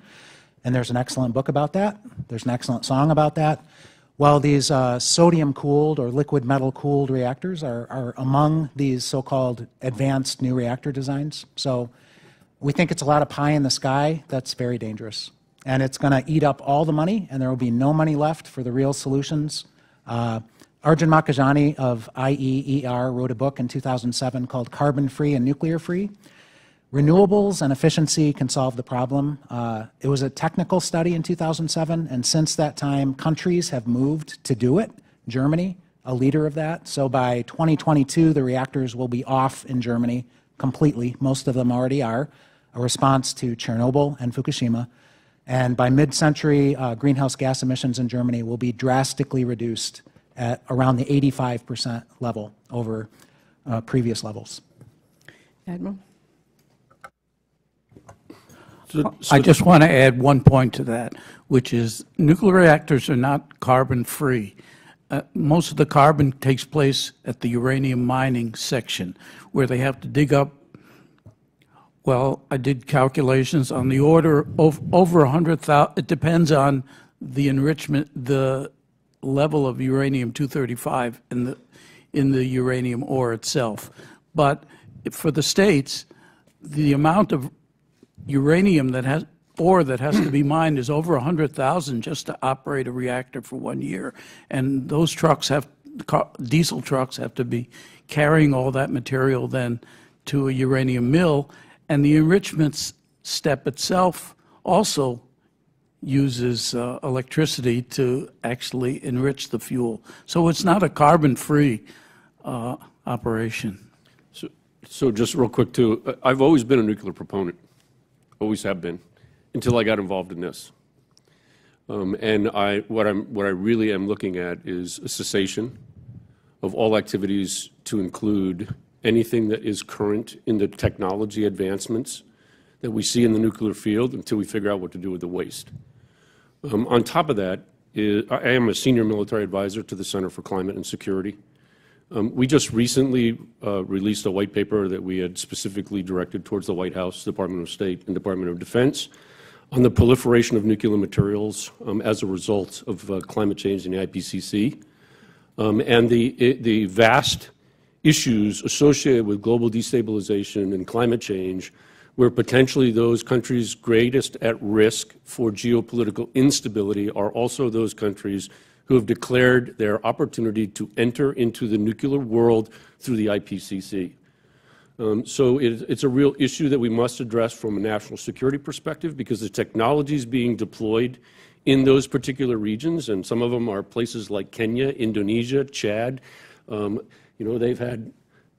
and there's an excellent book about that. There's an excellent song about that. Well, these uh, sodium-cooled or liquid metal-cooled reactors are, are among these so-called advanced new reactor designs. So we think it's a lot of pie in the sky that's very dangerous. And it's going to eat up all the money, and there will be no money left for the real solutions. Uh, Arjun Makhijani of IEER wrote a book in 2007 called Carbon Free and Nuclear Free. Renewables and efficiency can solve the problem. Uh, it was a technical study in 2007, and since that time, countries have moved to do it. Germany, a leader of that. So by 2022, the reactors will be off in Germany completely. Most of them already are, a response to Chernobyl and Fukushima. And by mid-century, uh, greenhouse gas emissions in Germany will be drastically reduced at around the 85% level over uh, previous levels. Admiral? So- so I just want to add one point to that, which is nuclear reactors are not carbon-free. Uh, Most of the carbon takes place at the uranium mining section, where they have to dig up, well, I did calculations on the order of over 100,000, it depends on the enrichment, the level of uranium-235 in the, in the uranium ore itself. But for the states, the amount of uranium that has, ore that has to be mined is over 100,000 just to operate a reactor for one year. And those trucks have, diesel trucks have to be carrying all that material then to a uranium mill. And the enrichment step itself also uses uh, electricity to actually enrich the fuel. So it's not a carbon-free uh, operation. So, so just real quick too, I've always been a nuclear proponent, always have been, until I got involved in this. Um, and I, what I'm, what I really am looking at is a cessation of all activities to include anything that is current in the technology advancements that we see in the nuclear field until we figure out what to do with the waste. Um, on top of that, is, I am a senior military advisor to the Center for Climate and Security. Um, we just recently uh, released a white paper that we had specifically directed towards the White House, Department of State, and Department of Defense on the proliferation of nuclear materials um, as a result of uh, climate change in the IPCC, um, and the, i- the vast issues associated with global destabilization and climate change, where potentially those countries greatest at risk for geopolitical instability are also those countries who have declared their opportunity to enter into the nuclear world through the IPCC. Um, So it, it's a real issue that we must address from a national security perspective because the technology is being deployed in those particular regions, and some of them are places like Kenya, Indonesia, Chad. Um, you know, they've had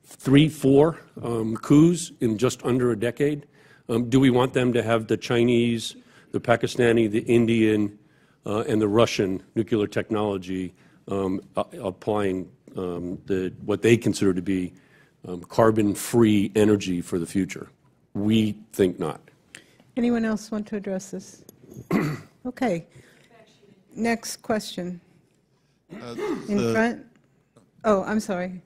three, four um, coups in just under a decade. Um, do we want them to have the Chinese, the Pakistani, the Indian, uh, and the Russian nuclear technology um, applying um, the, what they consider to be um, carbon-free energy for the future? We think not. Anyone else want to address this? Okay. Next question. In the- front? Oh, I'm sorry.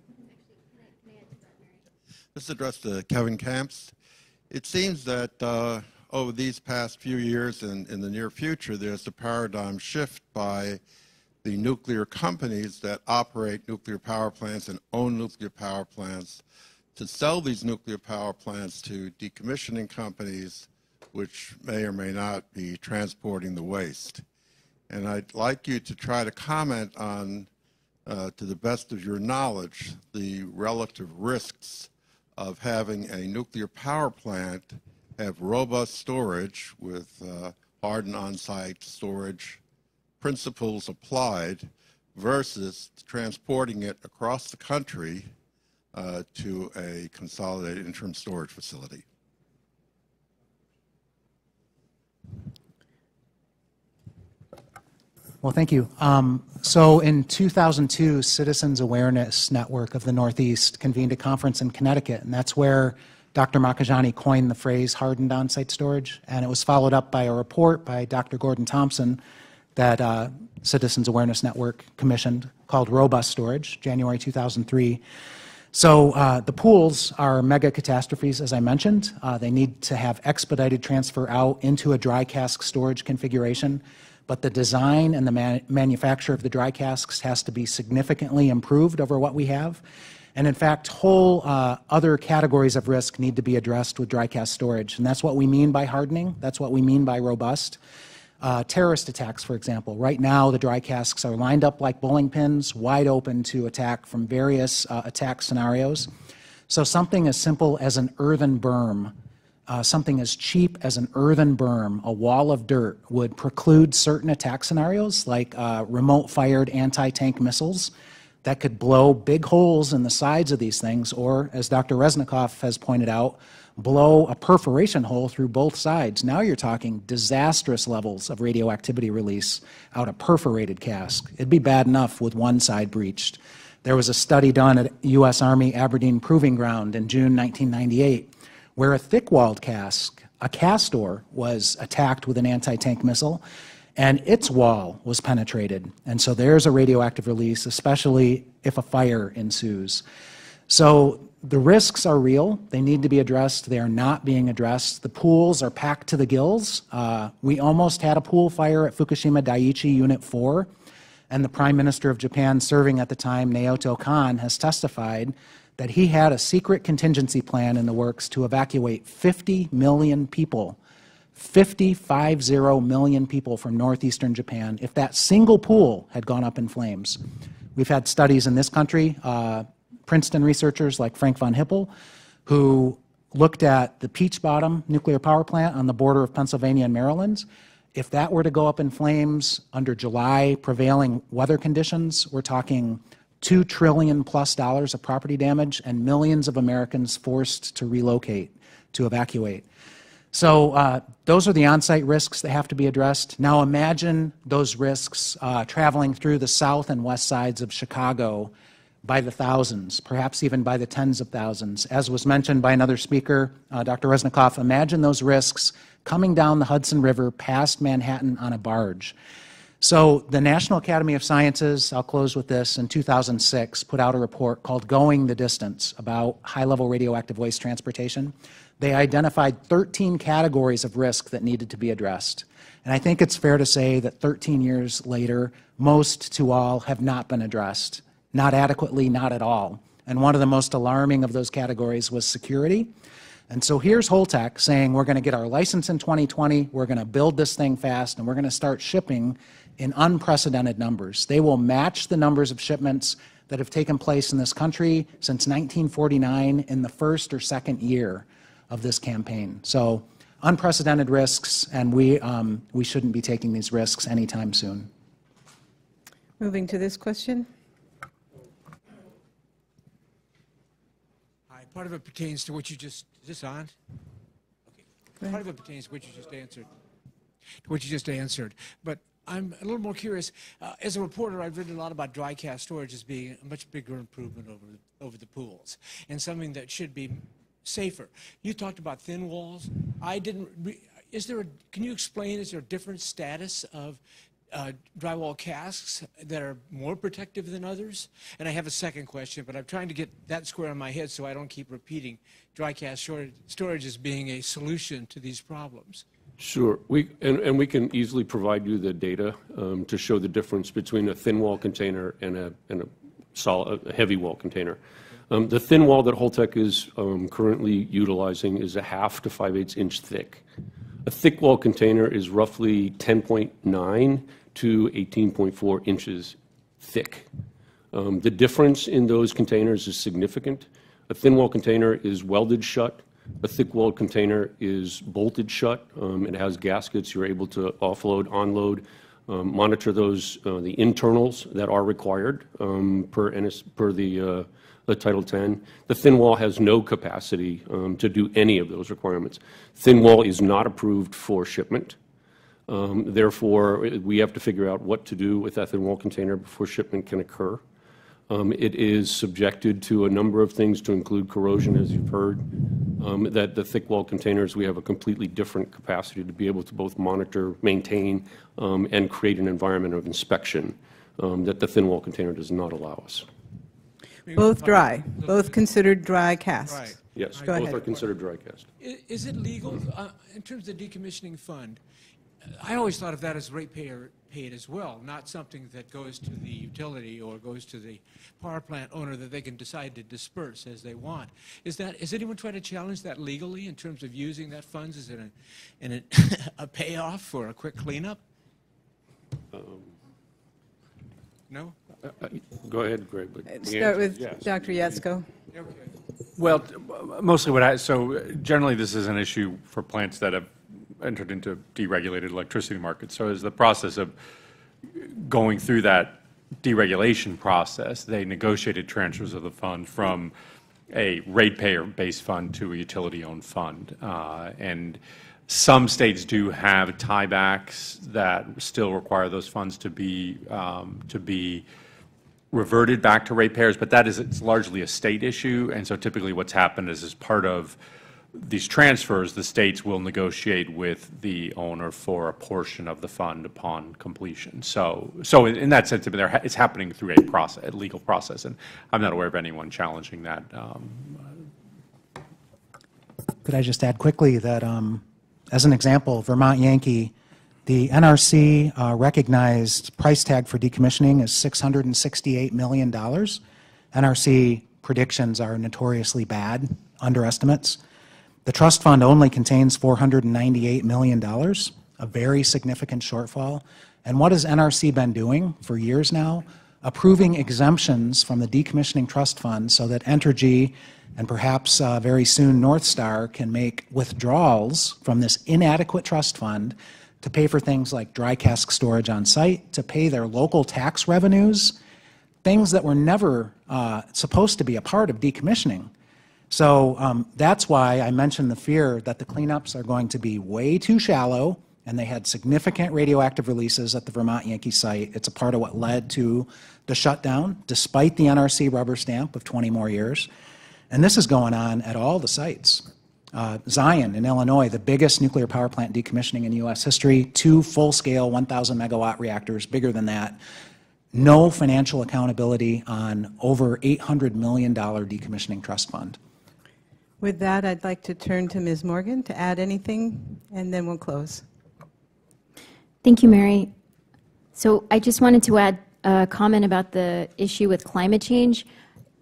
This address to Kevin Kamps. It seems that uh, over these past few years and in the near future, there's a paradigm shift by the nuclear companies that operate nuclear power plants and own nuclear power plants to sell these nuclear power plants to decommissioning companies, which may or may not be transporting the waste. And I'd like you to try to comment on, uh, to the best of your knowledge, the relative risks of having a nuclear power plant have robust storage with uh, hardened on-site storage principles applied versus transporting it across the country uh, to a consolidated interim storage facility. Well, thank you. Um, so in 2002, Citizens Awareness Network of the Northeast convened a conference in Connecticut, and that's where Dr. Makhijani coined the phrase hardened on-site storage, and it was followed up by a report by Dr. Gordon Thompson that uh, Citizens Awareness Network commissioned called Robust Storage, January 2003. So uh, the pools are mega catastrophes, as I mentioned. Uh, they need to have expedited transfer out into a dry cask storage configuration, but the design and the man- manufacture of the dry casks has to be significantly improved over what we have. And in fact, whole uh, other categories of risk need to be addressed with dry cask storage. And that's what we mean by hardening. That's what we mean by robust. Uh, terrorist attacks, for example. Right now, the dry casks are lined up like bowling pins, wide open to attack from various uh, attack scenarios. So, something as simple as an earthen berm, uh, something as cheap as an earthen berm, a wall of dirt, would preclude certain attack scenarios like uh, remote fired anti tank missiles that could blow big holes in the sides of these things, or, as Dr. Resnikoff has pointed out, blow a perforation hole through both sides. Now you're talking disastrous levels of radioactivity release out a perforated cask. It'd be bad enough with one side breached. There was a study done at U.S. Army Aberdeen Proving Ground in June 1998 where a thick-walled cask, a castor, was attacked with an anti-tank missile, and its wall was penetrated. And so there's a radioactive release, especially if a fire ensues. So the risks are real. They need to be addressed. They are not being addressed. The pools are packed to the gills. Uh, we almost had a pool fire at Fukushima Daiichi Unit 4, and the Prime Minister of Japan serving at the time, Naoto Kan, has testified that he had a secret contingency plan in the works to evacuate 50 million people, 55 million people from northeastern Japan, if that single pool had gone up in flames. We've had studies in this country, uh, Princeton researchers like Frank von Hippel, who looked at the Peach Bottom nuclear power plant on the border of Pennsylvania and Maryland. If that were to go up in flames under July prevailing weather conditions, we're talking two trillion plus dollars of property damage and millions of Americans forced to relocate, to evacuate. So uh, those are the on-site risks that have to be addressed. Now imagine those risks uh, traveling through the south and west sides of Chicago by the thousands, perhaps even by the tens of thousands. As was mentioned by another speaker, uh, Dr. Resnikoff, imagine those risks coming down the Hudson River past Manhattan on a barge. So the National Academy of Sciences, I'll close with this, in 2006 put out a report called Going the Distance about high-level radioactive waste transportation. They identified 13 categories of risk that needed to be addressed. And I think it's fair to say that 13 years later, most to all have not been addressed. Not adequately, not at all. And one of the most alarming of those categories was security. And so here's Holtec saying we're going to get our license in 2020, we're going to build this thing fast, and we're going to start shipping in unprecedented numbers. They will match the numbers of shipments that have taken place in this country since 1949 in the first or second year of this campaign. So unprecedented risks, and we, um, we shouldn't be taking these risks anytime soon. Moving to this question. Hi, part of it pertains to what you just, is this on? Okay. Part of it pertains to what you just answered, to what you just answered. But I'm a little more curious. Uh, as a reporter, I've written a lot about dry cask storage as being a much bigger improvement over, over the pools and something that should be safer. You talked about thin walls. I didn't. Is there a? Can you explain? Is there a different status of uh, drywall casks that are more protective than others? And I have a second question, but I'm trying to get that square in my head so I don't keep repeating dry storage, storage as being a solution to these problems. Sure. We, and, we can easily provide you the data um, to show the difference between a thin wall container and a, and a, solid, a heavy wall container. Um, the thin wall that Holtec is um, currently utilizing is a half to 5 eighths inch thick. A thick wall container is roughly 10.9 to 18.4 inches thick. The difference in those containers is significant. A thin wall container is welded shut a thick-walled container is bolted shut. Um, it has gaskets. You're able to offload, onload, um, monitor those, uh, the internals that are required um, per, NS, per the, uh, the Title 10. The thin wall has no capacity um, to do any of those requirements. Thin wall is not approved for shipment. Um, therefore, we have to figure out what to do with that thin wall container before shipment can occur. Um, it is subjected to a number of things to include corrosion, as you've heard. Um, that the thick wall containers, we have a completely different capacity to be able to both monitor, maintain, um, and create an environment of inspection um, that the thin wall container does not allow us. Both dry, both considered dry casks. Right. Yes, Go both ahead. are considered dry cask. I- Is it legal, uh, in terms of the decommissioning fund, I always thought of that as ratepayer paid as well, not something that goes to the utility or goes to the power plant owner that they can decide to disperse as they want. Is that, is anyone trying to challenge that legally in terms of using that funds as an, an, a payoff for a quick cleanup? No? Uh, Go ahead, Greg. but Start answer with yes. Dr. Jaczko. Okay. Well, t- mostly what I, so generally this is an issue for plants that have entered into deregulated electricity markets. So as the process of going through that deregulation process, they negotiated transfers of the fund from a ratepayer-based fund to a utility-owned fund. Uh, and some states do have tiebacks that still require those funds to be um, to be reverted back to ratepayers, but that is it's largely a state issue. And so typically what's happened is as part of these transfers, the states will negotiate with the owner for a portion of the fund upon completion. So, so in, in that sense, it's happening through a process, a legal process, and I'm not aware of anyone challenging that. Um, Could I just add quickly that, um, as an example, Vermont Yankee, the NRC uh, recognized price tag for decommissioning is $668 million. NRC predictions are notoriously bad, underestimates. The trust fund only contains $498 million, a very significant shortfall. And what has NRC been doing for years now? Approving exemptions from the decommissioning trust fund so that Entergy and perhaps uh, very soon North Star can make withdrawals from this inadequate trust fund to pay for things like dry cask storage on site, to pay their local tax revenues, things that were never uh, supposed to be a part of decommissioning. So um, that's why I mentioned the fear that the cleanups are going to be way too shallow, and they had significant radioactive releases at the Vermont Yankee site. It's a part of what led to the shutdown, despite the NRC rubber stamp of 20 more years. And this is going on at all the sites. Uh, Zion in Illinois, the biggest nuclear power plant decommissioning in U.S. history, two full-scale 1,000 megawatt reactors, bigger than that. No financial accountability on over $800 million decommissioning trust fund. With that, I'd like to turn to Ms. Morgan to add anything, and then we'll close. Thank you, Mary. So I just wanted to add a comment about the issue with climate change.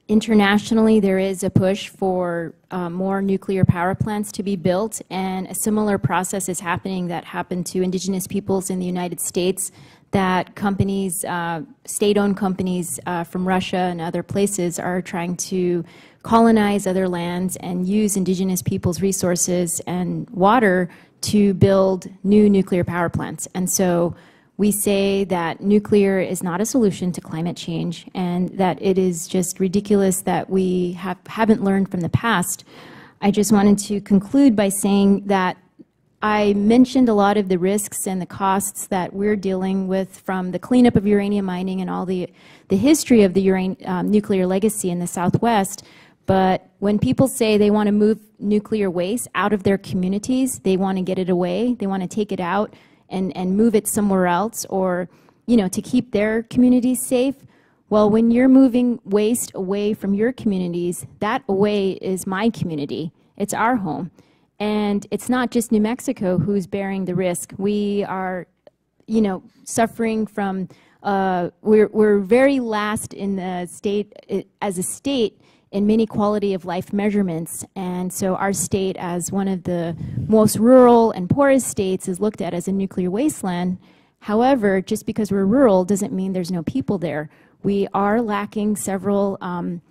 Internationally, there is a push for uh, more nuclear power plants to be built, and a similar process is happening that happened to indigenous peoples in the United States that companies, uh, state-owned companies uh, from Russia and other places are trying to colonize other lands and use indigenous people's resources and water to build new nuclear power plants. And so we say that nuclear is not a solution to climate change and that it is just ridiculous that we have, haven't learned from the past. I just wanted to conclude by saying that I mentioned a lot of the risks and the costs that we're dealing with from the cleanup of uranium mining and all the, the history of the um, nuclear legacy in the Southwest. But when people say they want to move nuclear waste out of their communities, they want to get it away, they want to take it out and, and move it somewhere else or, you know, to keep their communities safe. Well, when you're moving waste away from your communities, that away is my community. It's our home. And it's not just New Mexico who's bearing the risk. We are, you know, suffering from, uh, we're, we're very last in the state, as a state, in many quality of life measurements. And so our state, as one of the most rural and poorest states, is looked at as a nuclear wasteland. However, just because we're rural doesn't mean there's no people there. We are lacking several um,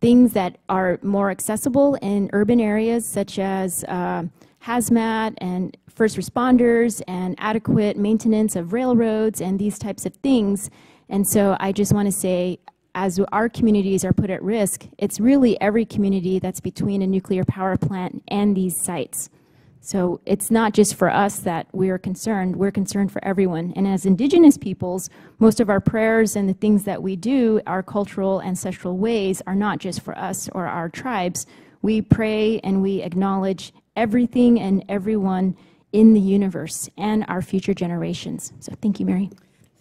things that are more accessible in urban areas, such as uh, hazmat and first responders and adequate maintenance of railroads and these types of things. And so I just want to say as our communities are put at risk, it's really every community that's between a nuclear power plant and these sites. So it's not just for us that we're concerned, we're concerned for everyone. And as indigenous peoples, most of our prayers and the things that we do, our cultural ancestral ways, are not just for us or our tribes. We pray and we acknowledge everything and everyone in the universe and our future generations. So thank you, Mary.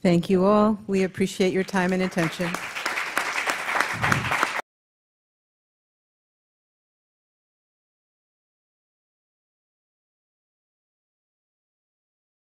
Thank you all. We appreciate your time and attention. Gracias.